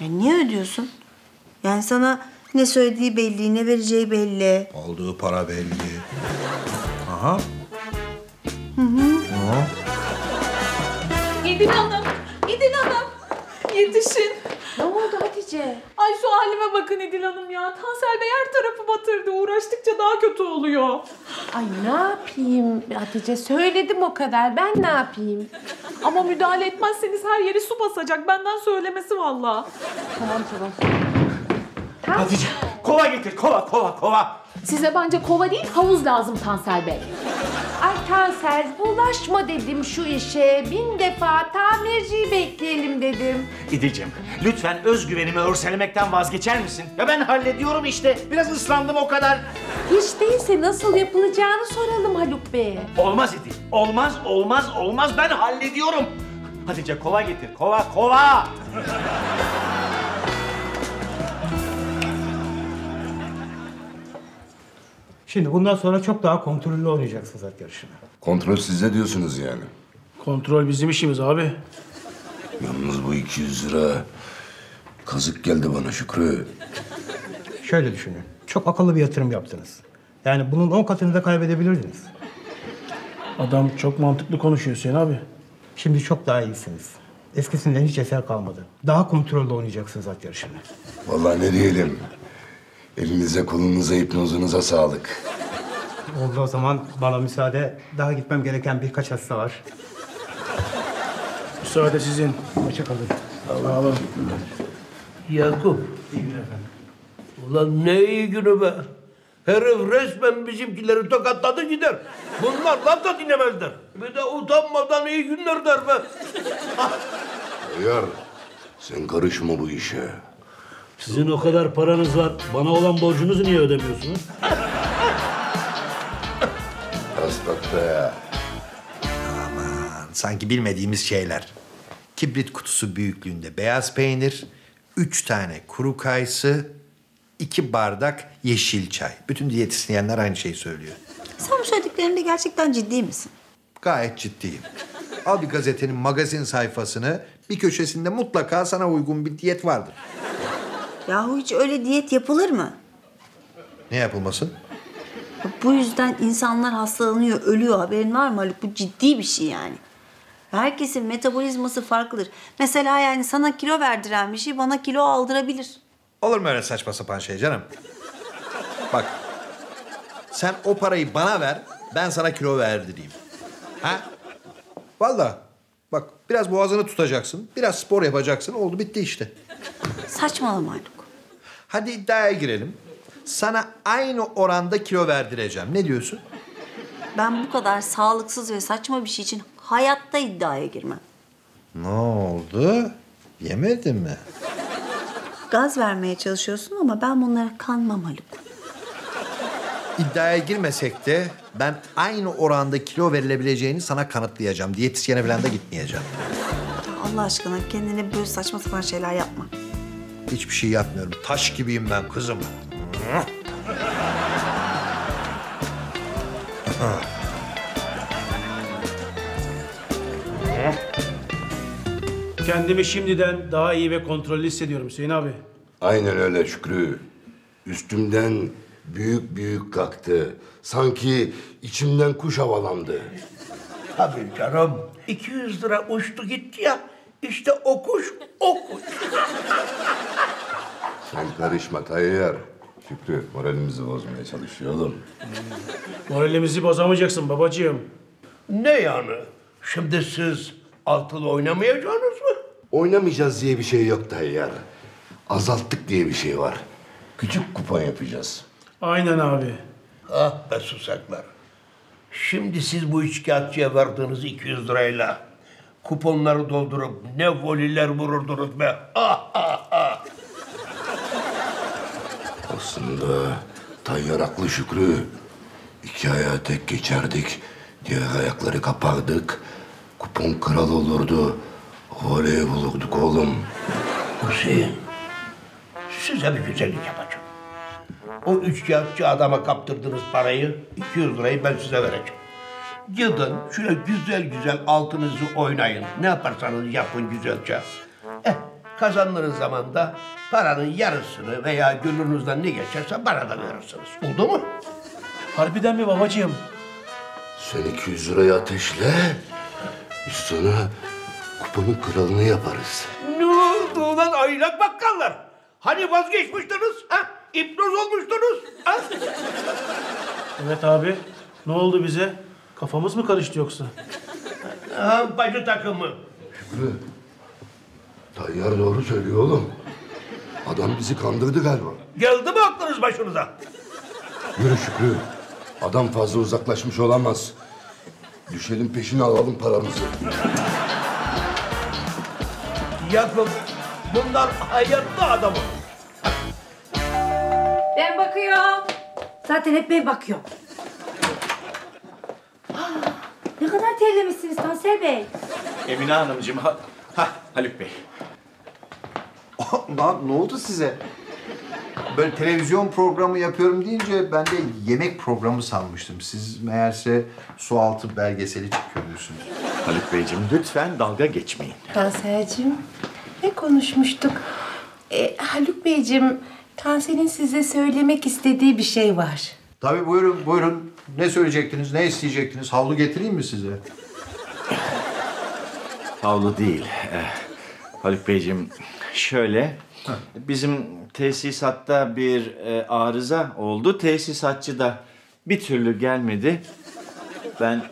Ya niye ödüyorsun? Yani sana ne söylediği belli, ne vereceği belli. Aldığı para belli. Aha. Hı hı. Aha. İdil Hanım, İdil Hanım. Yetişin. Ne oldu Hatice? Ay şu halime bakın İdil Hanım ya. Tansel Bey her tarafı batırdı. Uğraştıkça daha kötü oluyor. Ay ne yapayım Hatice söyledim o kadar ben ne yapayım? Ama müdahale etmezseniz her yeri su basacak. Benden söylemesi vallahi. Tamam tamam. Hatice kova getir kova kova kova. Size bence kova değil havuz lazım Tansel Bey. Ay Tansel bulaşma dedim şu işe. Bin defa tamirciyi bekleyelim dedim. İdil'cim lütfen özgüvenimi örselemekten vazgeçer misin? Ya ben hallediyorum işte. Biraz ıslandım o kadar. Hiç değilse nasıl yapılacağını soralım Haluk Bey'e. Olmaz İdil. Olmaz, olmaz, olmaz. Ben hallediyorum. Hatice kova getir. Kova, kova. Şimdi bundan sonra çok daha kontrollü oynayacaksınız at yarışını. Kontrol sizde diyorsunuz yani. Kontrol bizim işimiz abi. Yalnız bu 200 lira kazık geldi bana Şükrü. Şöyle düşünün. Çok akıllı bir yatırım yaptınız. Yani bunun 10 katını da kaybedebilirdiniz. Adam çok mantıklı konuşuyor Hüseyin abi. Şimdi çok daha iyisiniz. Eskisinden hiç eser kalmadı. Daha kontrollü oynayacaksınız at yarışını. Vallahi ne diyelim. Elinize kolunuza hipnozunuza sağlık. Oldu o zaman bana müsaade. Daha gitmem gereken birkaç hasta var. Müsaade sizin. Hoşçakalın. Sağ olun. Yakup. Ulan ne iyi günü be. Herif resmen bizimkileri tokatladı gider. Bunlar laf da dinlemezler. Bir de utanmadan iyi günler der be. Uyar. Sen karışma bu işe. Sizin o kadar paranız var. Bana olan borcunuzu niye ödemiyorsunuz? Hastatta ya. Aman sanki bilmediğimiz şeyler. Kibrit kutusu büyüklüğünde beyaz peynir, üç tane kuru kayısı, iki bardak yeşil çay. Bütün diyetisyenler aynı şeyi söylüyor. Sen bu söylediklerinde gerçekten ciddi misin? Gayet ciddiyim. Al bir gazetenin magazin sayfasını, bir köşesinde mutlaka sana uygun bir diyet vardır. Yahu hiç öyle diyet yapılır mı? Ne yapılmasın? Bu yüzden insanlar hastalanıyor, ölüyor. Haberin var mı Haluk? Bu ciddi bir şey yani. Herkesin metabolizması farklıdır. Mesela yani sana kilo verdiren bir şey bana kilo aldırabilir. Olur mu öyle saçma sapan şey canım? Bak, sen o parayı bana ver, ben sana kilo verdireyim. Ha? Vallahi. Bak, biraz boğazını tutacaksın, biraz spor yapacaksın, oldu bitti işte. Saçmalama Haluk. Hadi iddiaya girelim. sana aynı oranda kilo verdireceğim. Ne diyorsun? Ben bu kadar sağlıksız ve saçma bir şey için hayatta iddiaya girmem. Ne oldu? Yemedin mi? Gaz vermeye çalışıyorsun ama ben bunlara kanmam Haluk. İddiaya girmesek de ben aynı oranda kilo verilebileceğini sana kanıtlayacağım. Diyetisyene falan da gitmeyeceğim. Allah aşkına kendine böyle saçma sapan şeyler yapma. Hiçbir şey yapmıyorum. Taş gibiyim ben kızım. Kendimi şimdiden daha iyi ve kontrollü hissediyorum Hüseyin abi. Aynen öyle Şükrü. Üstümden büyük büyük kalktı. Sanki içimden kuş havalandı. Tabii canım. 200 lira uçtu gitti ya. İşte o kuş, o kuş. Sen karışma Tayyar. Şükrü moralimizi bozmaya çalışıyor oğlum. Moralimizi bozamayacaksın babacığım. Ne yani? Şimdi siz altılı oynamayacaksınız mı? Oynamayacağız diye bir şey yok Tayyar. Azalttık diye bir şey var. Küçük kupon yapacağız. Aynen abi. Ah be susaklar. Şimdi siz bu üçkağıtçıya verdiğiniz 200 lirayla kuponları doldurup ne voliler vururdunuz be. Ah ah ah. Aslında Tayyar haklı Şükrü. İki ayağı tek geçerdik. Diğer ayakları kapardık. Kupon kral olurdu. Voley bulurduk oğlum. Hüseyin, size bir güzellik yapacağım. O üçkağıtçı adama kaptırdığınız parayı, 200 lirayı ben size vereceğim. Gidin şöyle güzel güzel altınızı oynayın. Ne yaparsanız yapın güzelce. Eh, kazandığınız zaman da paranın yarısını veya gönlünüzden ne geçerse bana da verirsiniz. Oldu mu? Harbiden mi babacığım? Sen 200 lirayı ateşle. Biz sana kuponun kralını yaparız. Ne oldu lan aylak bakkallar? Hani vazgeçmiştiniz? Ha? İpnoz olmuştunuz? Ha? Evet abi. Ne oldu bize? Kafamız mı karıştı yoksa? ha bacı takımı. Şükrü. Tayyar doğru söylüyor oğlum. Adam bizi kandırdı galiba. Geldi mi aklınız başınıza? Yürü Şükrü. Adam fazla uzaklaşmış olamaz. Düşelim peşine alalım paramızı. Yakup, bunlar hayatta adamı. Ben bakıyorum. Zaten hep ben bakıyorum. Ah, kadar terlemişsiniz Tansel Bey. Emine Hanımcığım. Ha, ha, Haluk Bey. Lan ne oldu size? Böyle televizyon programı yapıyorum deyince ben de yemek programı sanmıştım. Siz meğerse sualtı belgeseli çekiyormuşsunuz. Haluk Beyciğim lütfen dalga geçmeyin. Kanserciğim ne konuşmuştuk? E, Haluk Beyciğim, Kanser'in size söylemek istediği bir şey var. Tabii buyurun buyurun. Ne söyleyecektiniz, ne isteyecektiniz? Havlu getireyim mi size? Havlu değil. Eh, Haluk Beyciğim şöyle. Bizim tesisatta bir e, arıza oldu. Tesisatçı da bir türlü gelmedi. Ben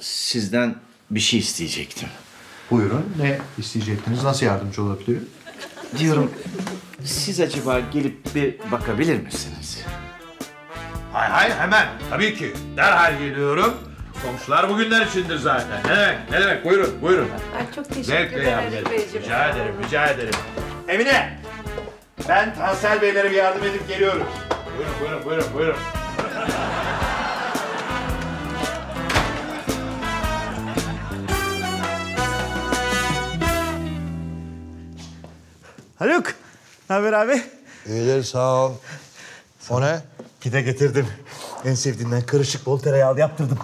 sizden bir şey isteyecektim. Buyurun. Ne isteyecektiniz? Nasıl yardımcı olabilirim? Diyorum siz acaba gelip bir bakabilir misiniz? Hay hay hemen. Tabii ki. Derhal geliyorum. Komşular bugünler içindir zaten. Ne demek? Ne demek? Buyurun, buyurun. Ay çok teşekkür ederim ederim. Beyciğim. Rica ederim, rica ederim. Emine! Ben Tansel Beylere bir yardım edip geliyorum. Buyurun, buyurun, buyurun, buyurun. Haluk, ne haber abi? İyidir sağ ol. O ne? Pide getirdim. En sevdiğinden karışık bol tereyağlı yaptırdım.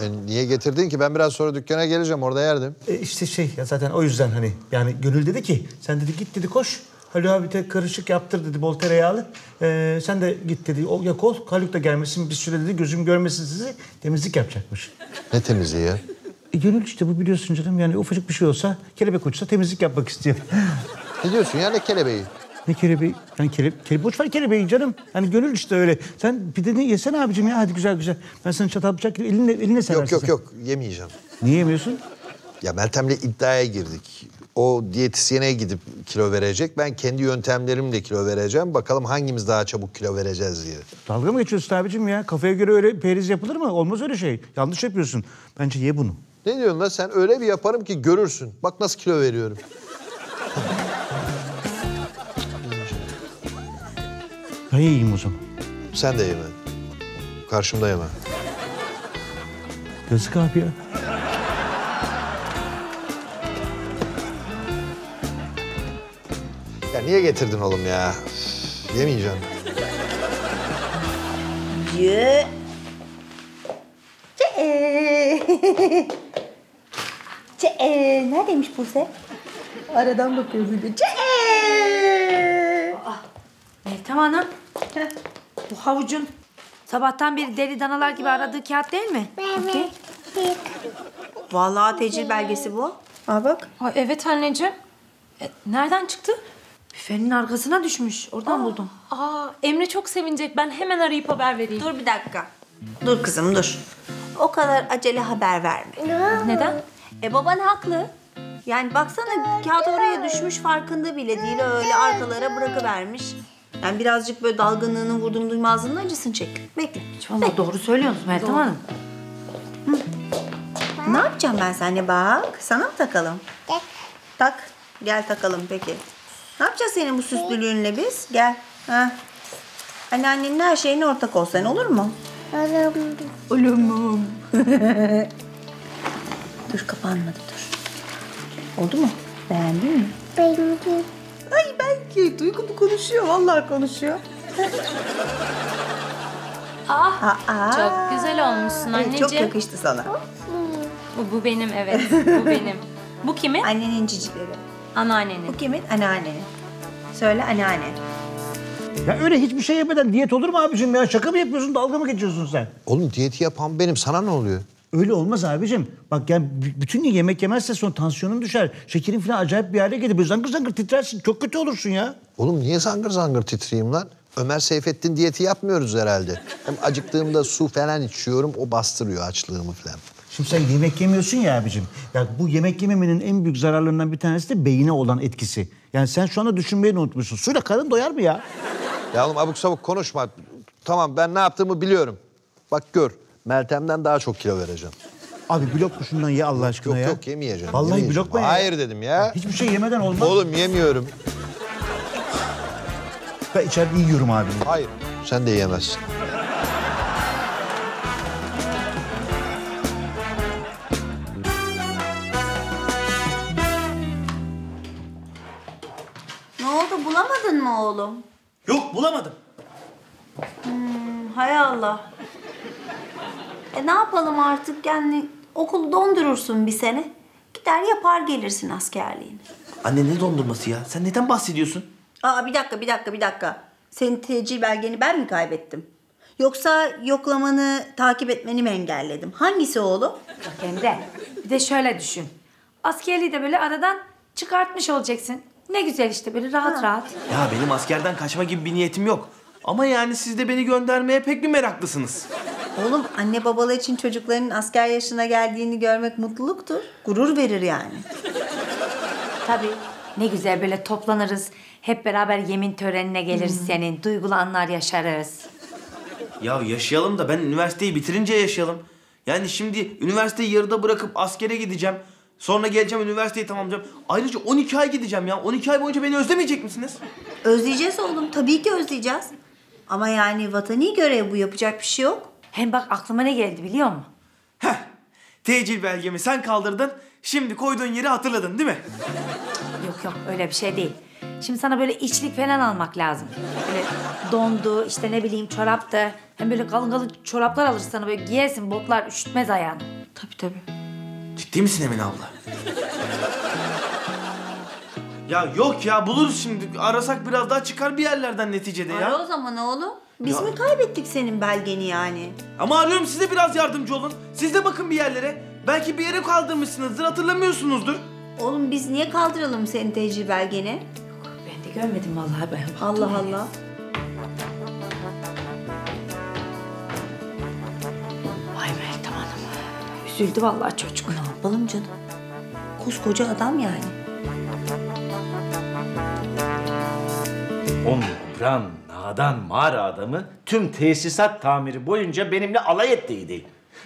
E, niye getirdin ki? Ben biraz sonra dükkana geleceğim. Orada yerdim. E işte şey ya zaten o yüzden hani yani Gönül dedi ki sen dedi git dedi koş. Haluk abi de karışık yaptır dedi bol tereyağlı. Ee, sen de git dedi o yak ol. Haluk da gelmesin bir süre dedi gözüm görmesin sizi temizlik yapacakmış. Ne temizliği ya? E, Gönül işte bu biliyorsun canım yani ufacık bir şey olsa kelebek uçsa temizlik yapmak istiyor. Ne diyorsun ya ne kelebeği? Ne kelebeği? Yani kele, kele, boş ver kelebeği canım. Hani gönül işte öyle. Sen pideni yesene abicim ya. Hadi güzel güzel. Ben sana çatal bıçak elinle, elinle seversin. Yok yok sen. yok yemeyeceğim. Niye yemiyorsun? Ya Meltem'le iddiaya girdik. O diyetisyene gidip kilo verecek. Ben kendi yöntemlerimle kilo vereceğim. Bakalım hangimiz daha çabuk kilo vereceğiz diye. Dalga mı geçiyorsun abicim ya? Kafaya göre öyle periz yapılır mı? Olmaz öyle şey. Yanlış yapıyorsun. Bence ye bunu. Ne diyorsun lan sen? Öyle bir yaparım ki görürsün. Bak nasıl kilo veriyorum. Ben yiyeyim o zaman. Sen de yeme. Karşımda yeme. Yazık abi ya. Ya niye getirdin oğlum ya? Üf, Yemeyeceğim. Ye. Ce. Ce. Neredeymiş Buse? Aradan bakıyor bir de. Ce. Meltem Hanım. Bu havucun sabahtan beri deli danalar gibi aradığı kağıt değil mi? Bakayım. Vallahi tecil belgesi bu. Aa bak. Ay, evet anneciğim. E, nereden çıktı? Büfenin arkasına düşmüş. Oradan buldum. Aa, Emre çok sevinecek. Ben hemen arayıp haber vereyim. Dur bir dakika. Dur kızım dur. O kadar acele haber verme. Neden? E baban haklı. Yani baksana kağıt oraya düşmüş farkında bile değil. Öyle arkalara bırakıvermiş. Yani birazcık böyle dalgınlığının vurdum duymazlığının acısını çek. Bekle. Vallahi doğru söylüyorsunuz Meltem Doğru. Hanım. Ne yapacağım ben seninle bak? Sana mı takalım? Tak. Tak. Gel takalım peki. Ne yapacağız senin bu süslülüğünle biz? Gel. Ha. Anneannenin her şeyine ortak olsan olur mu? Olur. Olur mu? dur kapanmadı dur. Oldu mu? Beğendin mi? Beğendim. Ay belki. Duygu bu konuşuyor. Vallahi konuşuyor. Ah, Aa. çok güzel olmuşsun Evet, anneciğim. çok yakıştı sana. Bu, bu benim evet. Bu benim. Bu kimin? Annenin cicileri. Anneannenin. Bu kimin? Anneannenin. Söyle anneanne. Ya öyle hiçbir şey yemeden diyet olur mu abicim ya? Şaka mı yapıyorsun? Dalga mı geçiyorsun sen? Oğlum diyeti yapan benim. Sana ne oluyor? Öyle olmaz abicim. Bak yani bütün gün yemek yemezse sonra tansiyonun düşer. Şekerin falan acayip bir hale gelir. Böyle zangır zangır titrersin. Çok kötü olursun ya. Oğlum niye zangır zangır titreyeyim lan? Ömer Seyfettin diyeti yapmıyoruz herhalde. Hem acıktığımda su falan içiyorum. O bastırıyor açlığımı falan. Şimdi sen yemek yemiyorsun ya abicim. Ya bu yemek yememenin en büyük zararlarından bir tanesi de beyine olan etkisi. Yani sen şu anda düşünmeyi unutmuşsun. Suyla karın doyar mı ya? Ya oğlum abuk sabuk konuşma. Tamam ben ne yaptığımı biliyorum. Bak gör. Meltem'den daha çok kilo vereceğim. Abi blok mu şundan ye Allah aşkına Yok ya. yok yemeyeceğim. Vallahi yemeyeceğim. blok mu ya? Hayır dedim ya. Hiçbir şey yemeden olmaz. Oğlum yemiyorum. Ben içeride yiyorum abi. Hayır. Sen de yiyemezsin. Ne oldu bulamadın mı oğlum? Yok bulamadım. Hmm, hay Allah. E ne yapalım artık yani okulu dondurursun bir sene. Gider yapar gelirsin askerliğini. Anne ne dondurması ya? Sen neden bahsediyorsun? Aa bir dakika bir dakika bir dakika. Senin tecil belgeni ben mi kaybettim? Yoksa yoklamanı takip etmeni mi engelledim? Hangisi oğlum? Emre bir de şöyle düşün. Askerliği de böyle aradan çıkartmış olacaksın. Ne güzel işte böyle rahat rahat. Ya benim askerden kaçma gibi bir niyetim yok. Ama yani siz de beni göndermeye pek bir meraklısınız. Oğlum anne babalar için çocuklarının asker yaşına geldiğini görmek mutluluktur. Gurur verir yani. Tabii. Ne güzel böyle toplanırız. Hep beraber yemin törenine geliriz Hmm. senin. Duygulu anlar yaşarız. Ya yaşayalım da ben üniversiteyi bitirince yaşayalım. Yani şimdi üniversiteyi yarıda bırakıp askere gideceğim. Sonra geleceğim üniversiteyi tamamlayacağım. Ayrıca 12 ay gideceğim ya. 12 ay boyunca beni özlemeyecek misiniz? Özleyeceğiz oğlum. Tabii ki özleyeceğiz. Ama yani vatani görev bu. Yapacak bir şey yok. Hem bak aklıma ne geldi biliyor musun? Tecil belgemi sen kaldırdın. Şimdi koyduğun yeri hatırladın değil mi? Yok yok öyle bir şey değil. Şimdi sana böyle içlik falan almak lazım. Böyle dondu işte ne bileyim çoraptı. Hem böyle kalın kalın çoraplar alır sana böyle giyersin botlar üşütmez ayağını. Tabii tabii. Ciddi misin Emine abla? ya yok ya buluruz şimdi. Arasak biraz daha çıkar bir yerlerden neticede ya. Ara o zaman oğlum. Biz Ya- mi kaybettik senin belgeni yani? Ama arıyorum size biraz yardımcı olun. Siz de bakın bir yerlere. Belki bir yere kaldırmışsınızdır hatırlamıyorsunuzdur. Oğlum biz niye kaldıralım senin tecil belgeni? Ben de görmedim vallahi ben. Allah Allah. Vay Meltem Hanım. Üzüldü vallahi çocuk. Ne yapalım canım? Koskoca adam yani. O nubran, nadan mağara adamı tüm tesisat tamiri boyunca benimle alay ettiydi.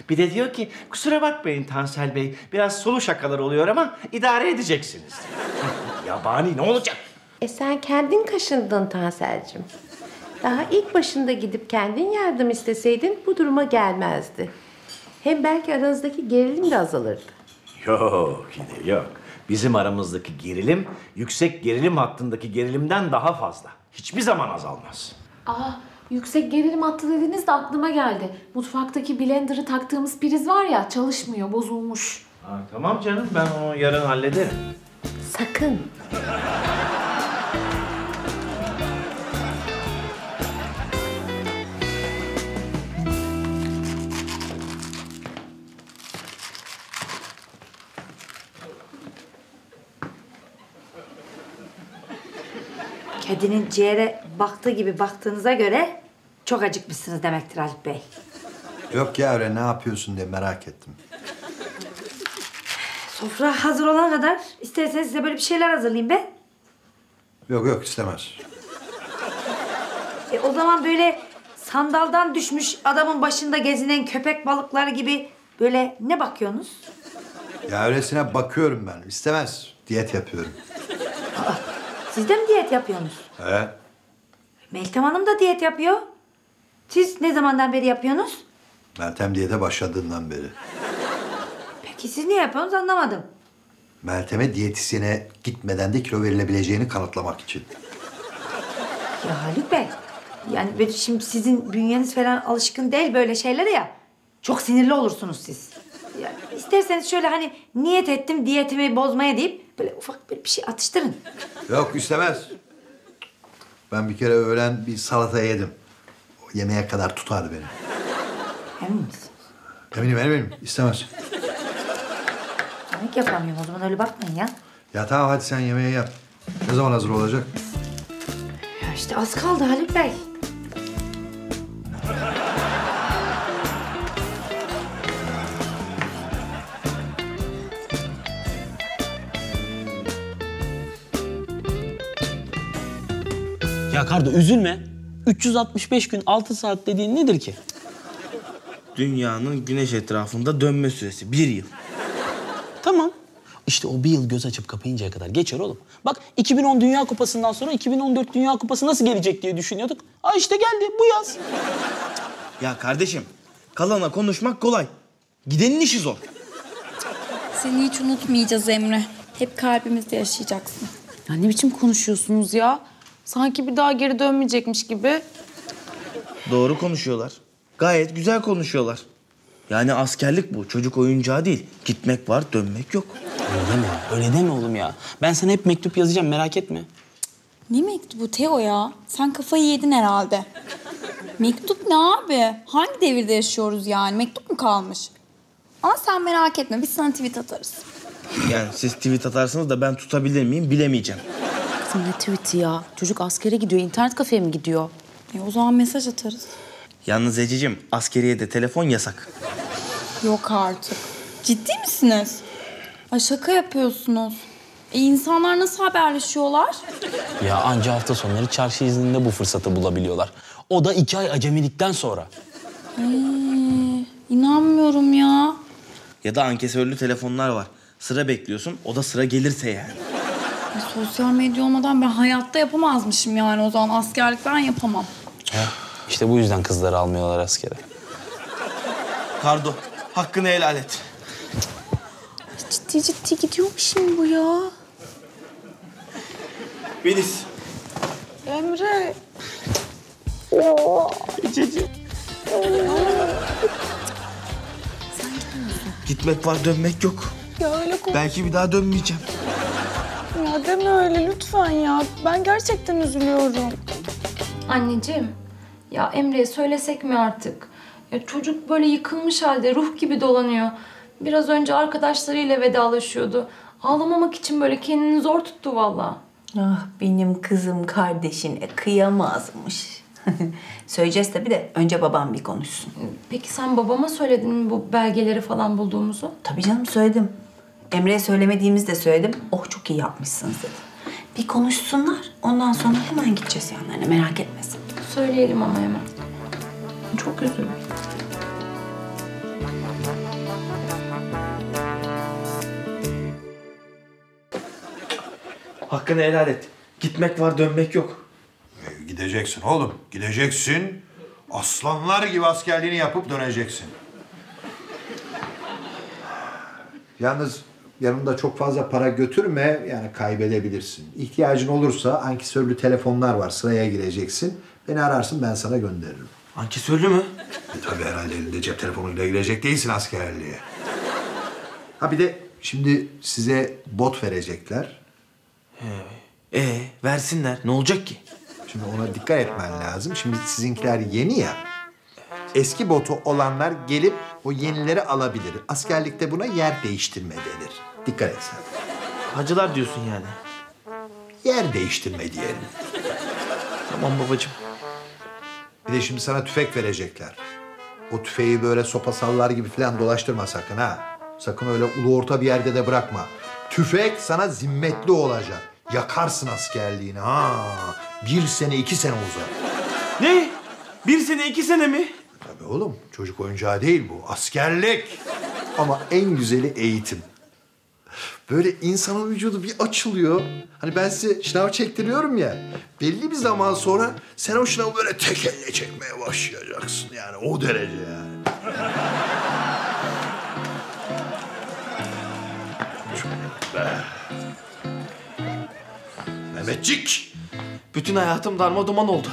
Bir de diyor ki kusura bakmayın Tansel Bey biraz sulu şakalar oluyor ama idare edeceksiniz. Yabani ne olacak? E sen kendin kaşındın Tansel'cim. Daha ilk başında gidip kendin yardım isteseydin bu duruma gelmezdi. Hem belki aranızdaki gerilim de azalırdı. Yok yine yok. Bizim aramızdaki gerilim yüksek gerilim hattındaki gerilimden daha fazla. Hiçbir zaman azalmaz. Aa, yüksek gerilim hattı dediniz de aklıma geldi. Mutfaktaki blender'ı taktığımız priz var ya çalışmıyor, bozulmuş. Ha, tamam canım ben onu yarın hallederim. Sakın. Kedinin ciğere baktığı gibi baktığınıza göre çok acıkmışsınız demektir Haluk Bey. Yok ya öyle ne yapıyorsun diye merak ettim. Sofra hazır olana kadar isterseniz size böyle bir şeyler hazırlayayım ben. Yok yok istemez. E, o zaman böyle sandaldan düşmüş adamın başında gezinen köpek balıkları gibi böyle ne bakıyorsunuz? Ya öylesine bakıyorum ben. İstemez. Diyet yapıyorum. Siz de mi diyet yapıyorsunuz? He? Meltem Hanım da diyet yapıyor. Siz ne zamandan beri yapıyorsunuz? Meltem diyete başladığından beri. Peki siz niye yapıyorsunuz anlamadım. Meltem'e diyetisyene gitmeden de kilo verilebileceğini kanıtlamak için. Ya Haluk Bey, yani böyle şimdi sizin bünyeniz falan alışkın değil böyle şeylere ya. Çok sinirli olursunuz siz. Yani isterseniz şöyle hani niyet ettim diyetimi bozmaya deyip böyle ufak bir, bir şey atıştırın. Yok istemez. Ben bir kere öğlen bir salata yedim. O yemeğe kadar tutardı beni. Emin misin? Eminim eminim. İstemez. Yemek yapamıyorum o zaman öyle bakmayın ya. Ya tamam hadi sen yemeği yap. Ne zaman hazır olacak? Ya işte az kaldı Haluk Bey. Ya Kardo üzülme. 365 gün 6 saat dediğin nedir ki? Dünyanın güneş etrafında dönme süresi bir yıl. Tamam. İşte o bir yıl göz açıp kapayıncaya kadar geçer oğlum. Bak 2010 Dünya Kupası'ndan sonra 2014 Dünya Kupası nasıl gelecek diye düşünüyorduk. Aa işte geldi bu yaz. Ya kardeşim kalana konuşmak kolay. Gidenin işi zor. Seni hiç unutmayacağız Emre. Hep kalbimizde yaşayacaksın. Ya ne biçim konuşuyorsunuz ya? Sanki bir daha geri dönmeyecekmiş gibi. Doğru konuşuyorlar. Gayet güzel konuşuyorlar. Yani askerlik bu. Çocuk oyuncağı değil. Gitmek var, dönmek yok. Öyle deme, öyle deme oğlum ya. Ben sana hep mektup yazacağım merak etme. Ne mektubu Teo ya? Sen kafayı yedin herhalde. Mektup ne abi? Hangi devirde yaşıyoruz yani? Mektup mu kalmış? Ama sen merak etme biz sana tweet atarız. Yani siz tweet atarsınız da ben tutabilir miyim bilemeyeceğim. Kızım ne tweet'i ya? Çocuk askere gidiyor, internet kafeye mi gidiyor? E o zaman mesaj atarız. Yalnız Ececiğim askeriye de telefon yasak. Yok artık. Ciddi misiniz? Ay şaka yapıyorsunuz. E insanlar nasıl haberleşiyorlar? Ya anca hafta sonları çarşı izninde bu fırsatı bulabiliyorlar. O da iki ay acemilikten sonra. Ay, inanmıyorum ya. Ya da ankesörlü telefonlar var. Sıra bekliyorsun o da sıra gelirse yani. Ay, sosyal medya olmadan ben hayatta yapamazmışım yani o zaman. Askerlik ben yapamam. İşte bu yüzden kızları almıyorlar askere. Kardo hakkını helal et. Ciddi ciddi gidiyor mu şimdi bu ya? Beliz. Emre. Gitmek var dönmek yok. Ya öyle konuş. Belki bir daha dönmeyeceğim. Ya deme öyle lütfen ya. Ben gerçekten üzülüyorum. Anneciğim, ya Emre'ye söylesek mi artık? Ya çocuk böyle yıkılmış halde ruh gibi dolanıyor. Biraz önce arkadaşlarıyla vedalaşıyordu. Ağlamamak için böyle kendini zor tuttu vallahi. Ah benim kızım kardeşine kıyamazmış. Söyleyeceğiz tabii de önce babam bir konuşsun. Peki sen babama söyledin mi bu belgeleri falan bulduğumuzu? Tabii canım söyledim. Emre'ye söylemediğimizi de söyledim. Oh çok iyi yapmışsınız dedi. Bir konuşsunlar. Ondan sonra hemen gideceğiz yanlarına merak etmesin. Söyleyelim ama hemen. Çok üzüldüm. Hakkını helal et. Gitmek var dönmek yok. Gideceksin oğlum, gideceksin. Aslanlar gibi askerliğini yapıp döneceksin. Yalnız yanında çok fazla para götürme, yani kaybedebilirsin. İhtiyacın olursa ankesörlü telefonlar var, sıraya gireceksin. Beni ararsın, ben sana gönderirim. Ankesörlü mü? E tabii herhalde elinde cep telefonuyla girecek değilsin askerliğe. Ha bir de şimdi size bot verecekler. Ee, versinler. Ne olacak ki? Şimdi ona dikkat etmen lazım. Şimdi sizinkiler yeni ya. Eski botu olanlar gelip o yenileri alabilir. Askerlikte buna yer değiştirme denir. Dikkat et sen. Hacılar diyorsun yani. Yer değiştirme diyelim. Tamam babacığım. Bir de şimdi sana tüfek verecekler. O tüfeği böyle sopa sallar gibi falan dolaştırma sakın ha. Sakın öyle ulu orta bir yerde de bırakma. Tüfek sana zimmetli olacak. Yakarsın askerliğini ha. Bir sene iki sene uzar. Ne? Bir sene iki sene mi? Tabii oğlum çocuk oyuncağı değil bu. Askerlik. Ama en güzeli eğitim. Böyle insanın vücudu bir açılıyor. Hani ben size şınav çektiriyorum ya. Belli bir zaman sonra sen o şınavı böyle tek elle çekmeye başlayacaksın. Yani o derece yani. Mehmetçik. Bütün hayatım darma duman oldu.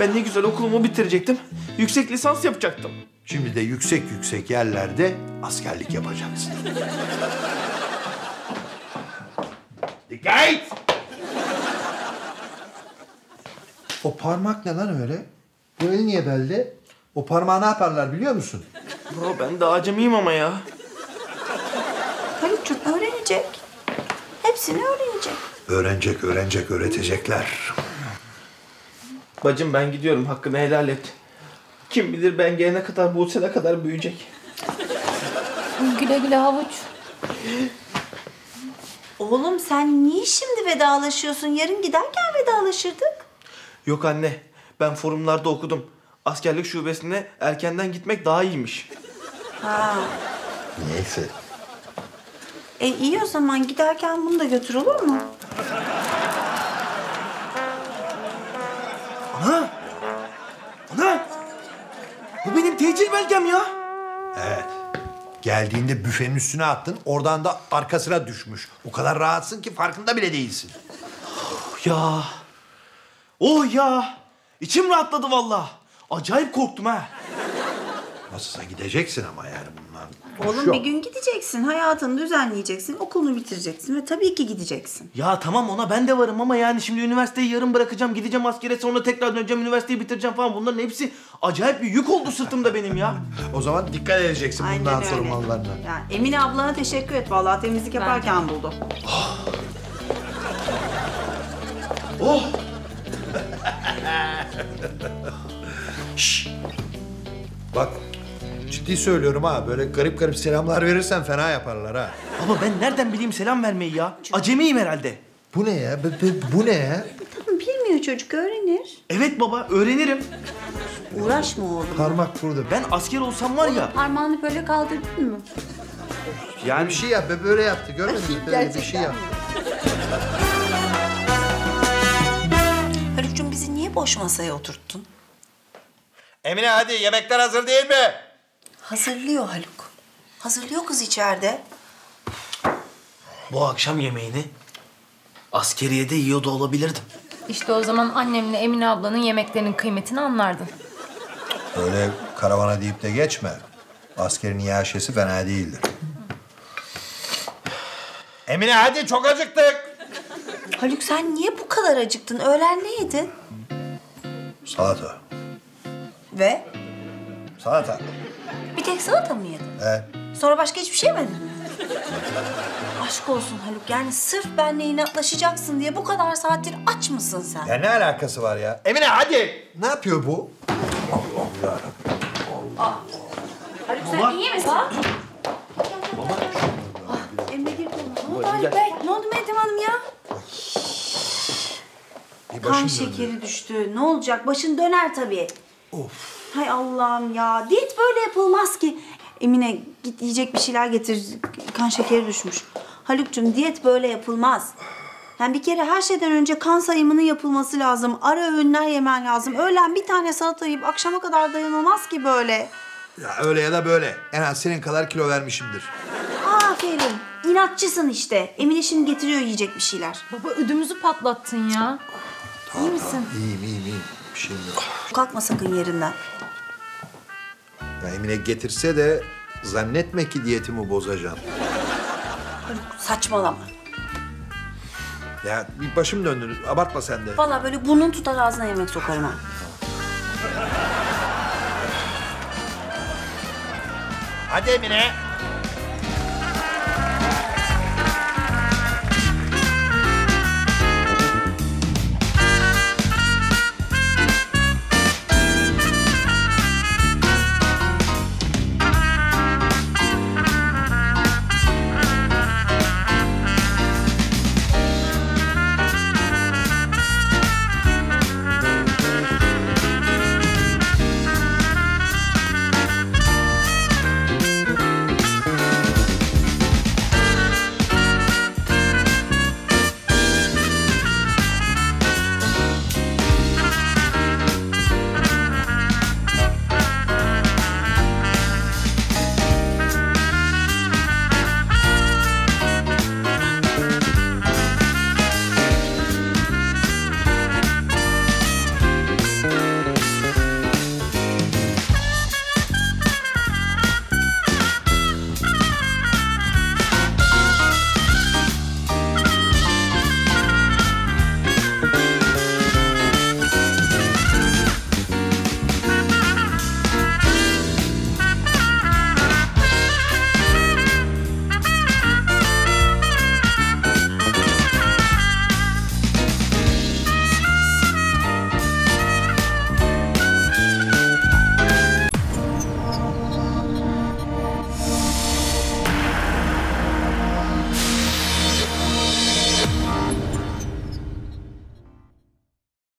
Ben ne güzel okulumu bitirecektim. Yüksek lisans yapacaktım. Şimdi de yüksek yüksek yerlerde askerlik yapacaksın. Dikkat! O parmak ne lan öyle? Bu el niye belde? O parmağı ne yaparlar biliyor musun? Bro ben de acemiyim ama ya. Haluk'cum öğrenecek. Hepsini öğrenecek. Öğrenecek, öğrenecek, öğretecekler. Bacım ben gidiyorum hakkını helal et. Kim bilir ben gelene kadar Buse ne kadar büyüyecek. Güle güle havuç. Oğlum sen niye şimdi vedalaşıyorsun? Yarın giderken vedalaşırdık. Yok anne ben forumlarda okudum. Askerlik şubesine erkenden gitmek daha iyiymiş. Ha. Neyse. E iyi o zaman giderken bunu da götür olur mu? Belgem ya. Evet. Geldiğinde büfenin üstüne attın, oradan da arkasına düşmüş. O kadar rahatsın ki farkında bile değilsin. Ya. Oh ya. İçim rahatladı vallahi. Acayip korktum ha. Nasılsa gideceksin ama yani. Oğlum Yok. bir gün gideceksin, hayatını düzenleyeceksin, okulunu bitireceksin ve tabii ki gideceksin. Ya tamam ona ben de varım ama yani şimdi üniversiteyi yarım bırakacağım. Gideceğim askere sonra tekrar döneceğim. Üniversiteyi bitireceğim falan. Bunların hepsi acayip bir yük oldu sırtımda benim ya. O zaman dikkat edeceksin Aynen bundan öyle. sonra mallarına. Yani Emine ablana teşekkür et. Vallahi temizlik yaparken buldu. Oh! Şşş. Bak ciddi söylüyorum ha. Böyle garip garip selamlar verirsen fena yaparlar ha. Ama ben nereden bileyim selam vermeyi ya? Acemiyim herhalde. Bu ne ya? Bu, bu- bu ne ya? Tamam bilmiyor çocuk öğrenir. Evet baba öğrenirim. Uğraşma oğlum. Parmak burada. Ben asker olsam var ya. Parmağını böyle kaldırdın mı? Yani bir şey yap. be, Böyle yaptı. Görmedin mi? Böyle bir şey yaptı. Haluk'cum bizi niye boş masaya oturttun? Emine hadi yemekler hazır değil mi? Hazırlıyor Haluk. Hazırlıyor kız içeride. Bu akşam yemeğini askeriyede yiyor da olabilirdim. İşte o zaman annemle Emine ablanın yemeklerinin kıymetini anlardın. Öyle karavana deyip de geçme. Askerin iaşesi fena değildir. Emine hadi çok acıktık. Haluk sen niye bu kadar acıktın? Öğlen ne yedin? Salata. Ve Salata. Tek salata mı yedin? Evet. Sonra başka hiçbir şey yemedin mi? Aşk olsun Haluk. Yani sırf benle inatlaşacaksın diye bu kadar saattir aç mısın sen? Ya ne alakası var ya? Emine hadi. Ne yapıyor bu? Haluk sen iyi misin? Emre gir koluna. Ne oldu Haluk Bey? Ne oldu Meltem Hanım ya? Bir Kan şekeri döndü. düştü. Ne olacak? Başın döner tabii. Hay Allah'ım ya. Diyet böyle yapılmaz ki. Emine git yiyecek bir şeyler getir. Kan şekeri düşmüş. Haluk'cum diyet böyle yapılmaz. Yani bir kere her şeyden önce kan sayımının yapılması lazım. Ara öğünler yemen lazım. Öğlen bir tane salata yiyip akşama kadar dayanılmaz ki böyle. Ya öyle ya da böyle. En az senin kadar kilo vermişimdir. Aferin. İnatçısın işte. Emine şimdi getiriyor yiyecek bir şeyler. Baba ödümüzü patlattın ya. İyi misin? İyiyim iyiyim iyiyim. Bir şeyim yok. Kalkma sakın yerinden. Ya Emine getirse de zannetme ki diyetimi bozacağım. Saçmalama. Ya bir başım döndü. Abartma sen de. Vallahi böyle burnun tutar ağzına yemek sokarım ha. Hadi Emine.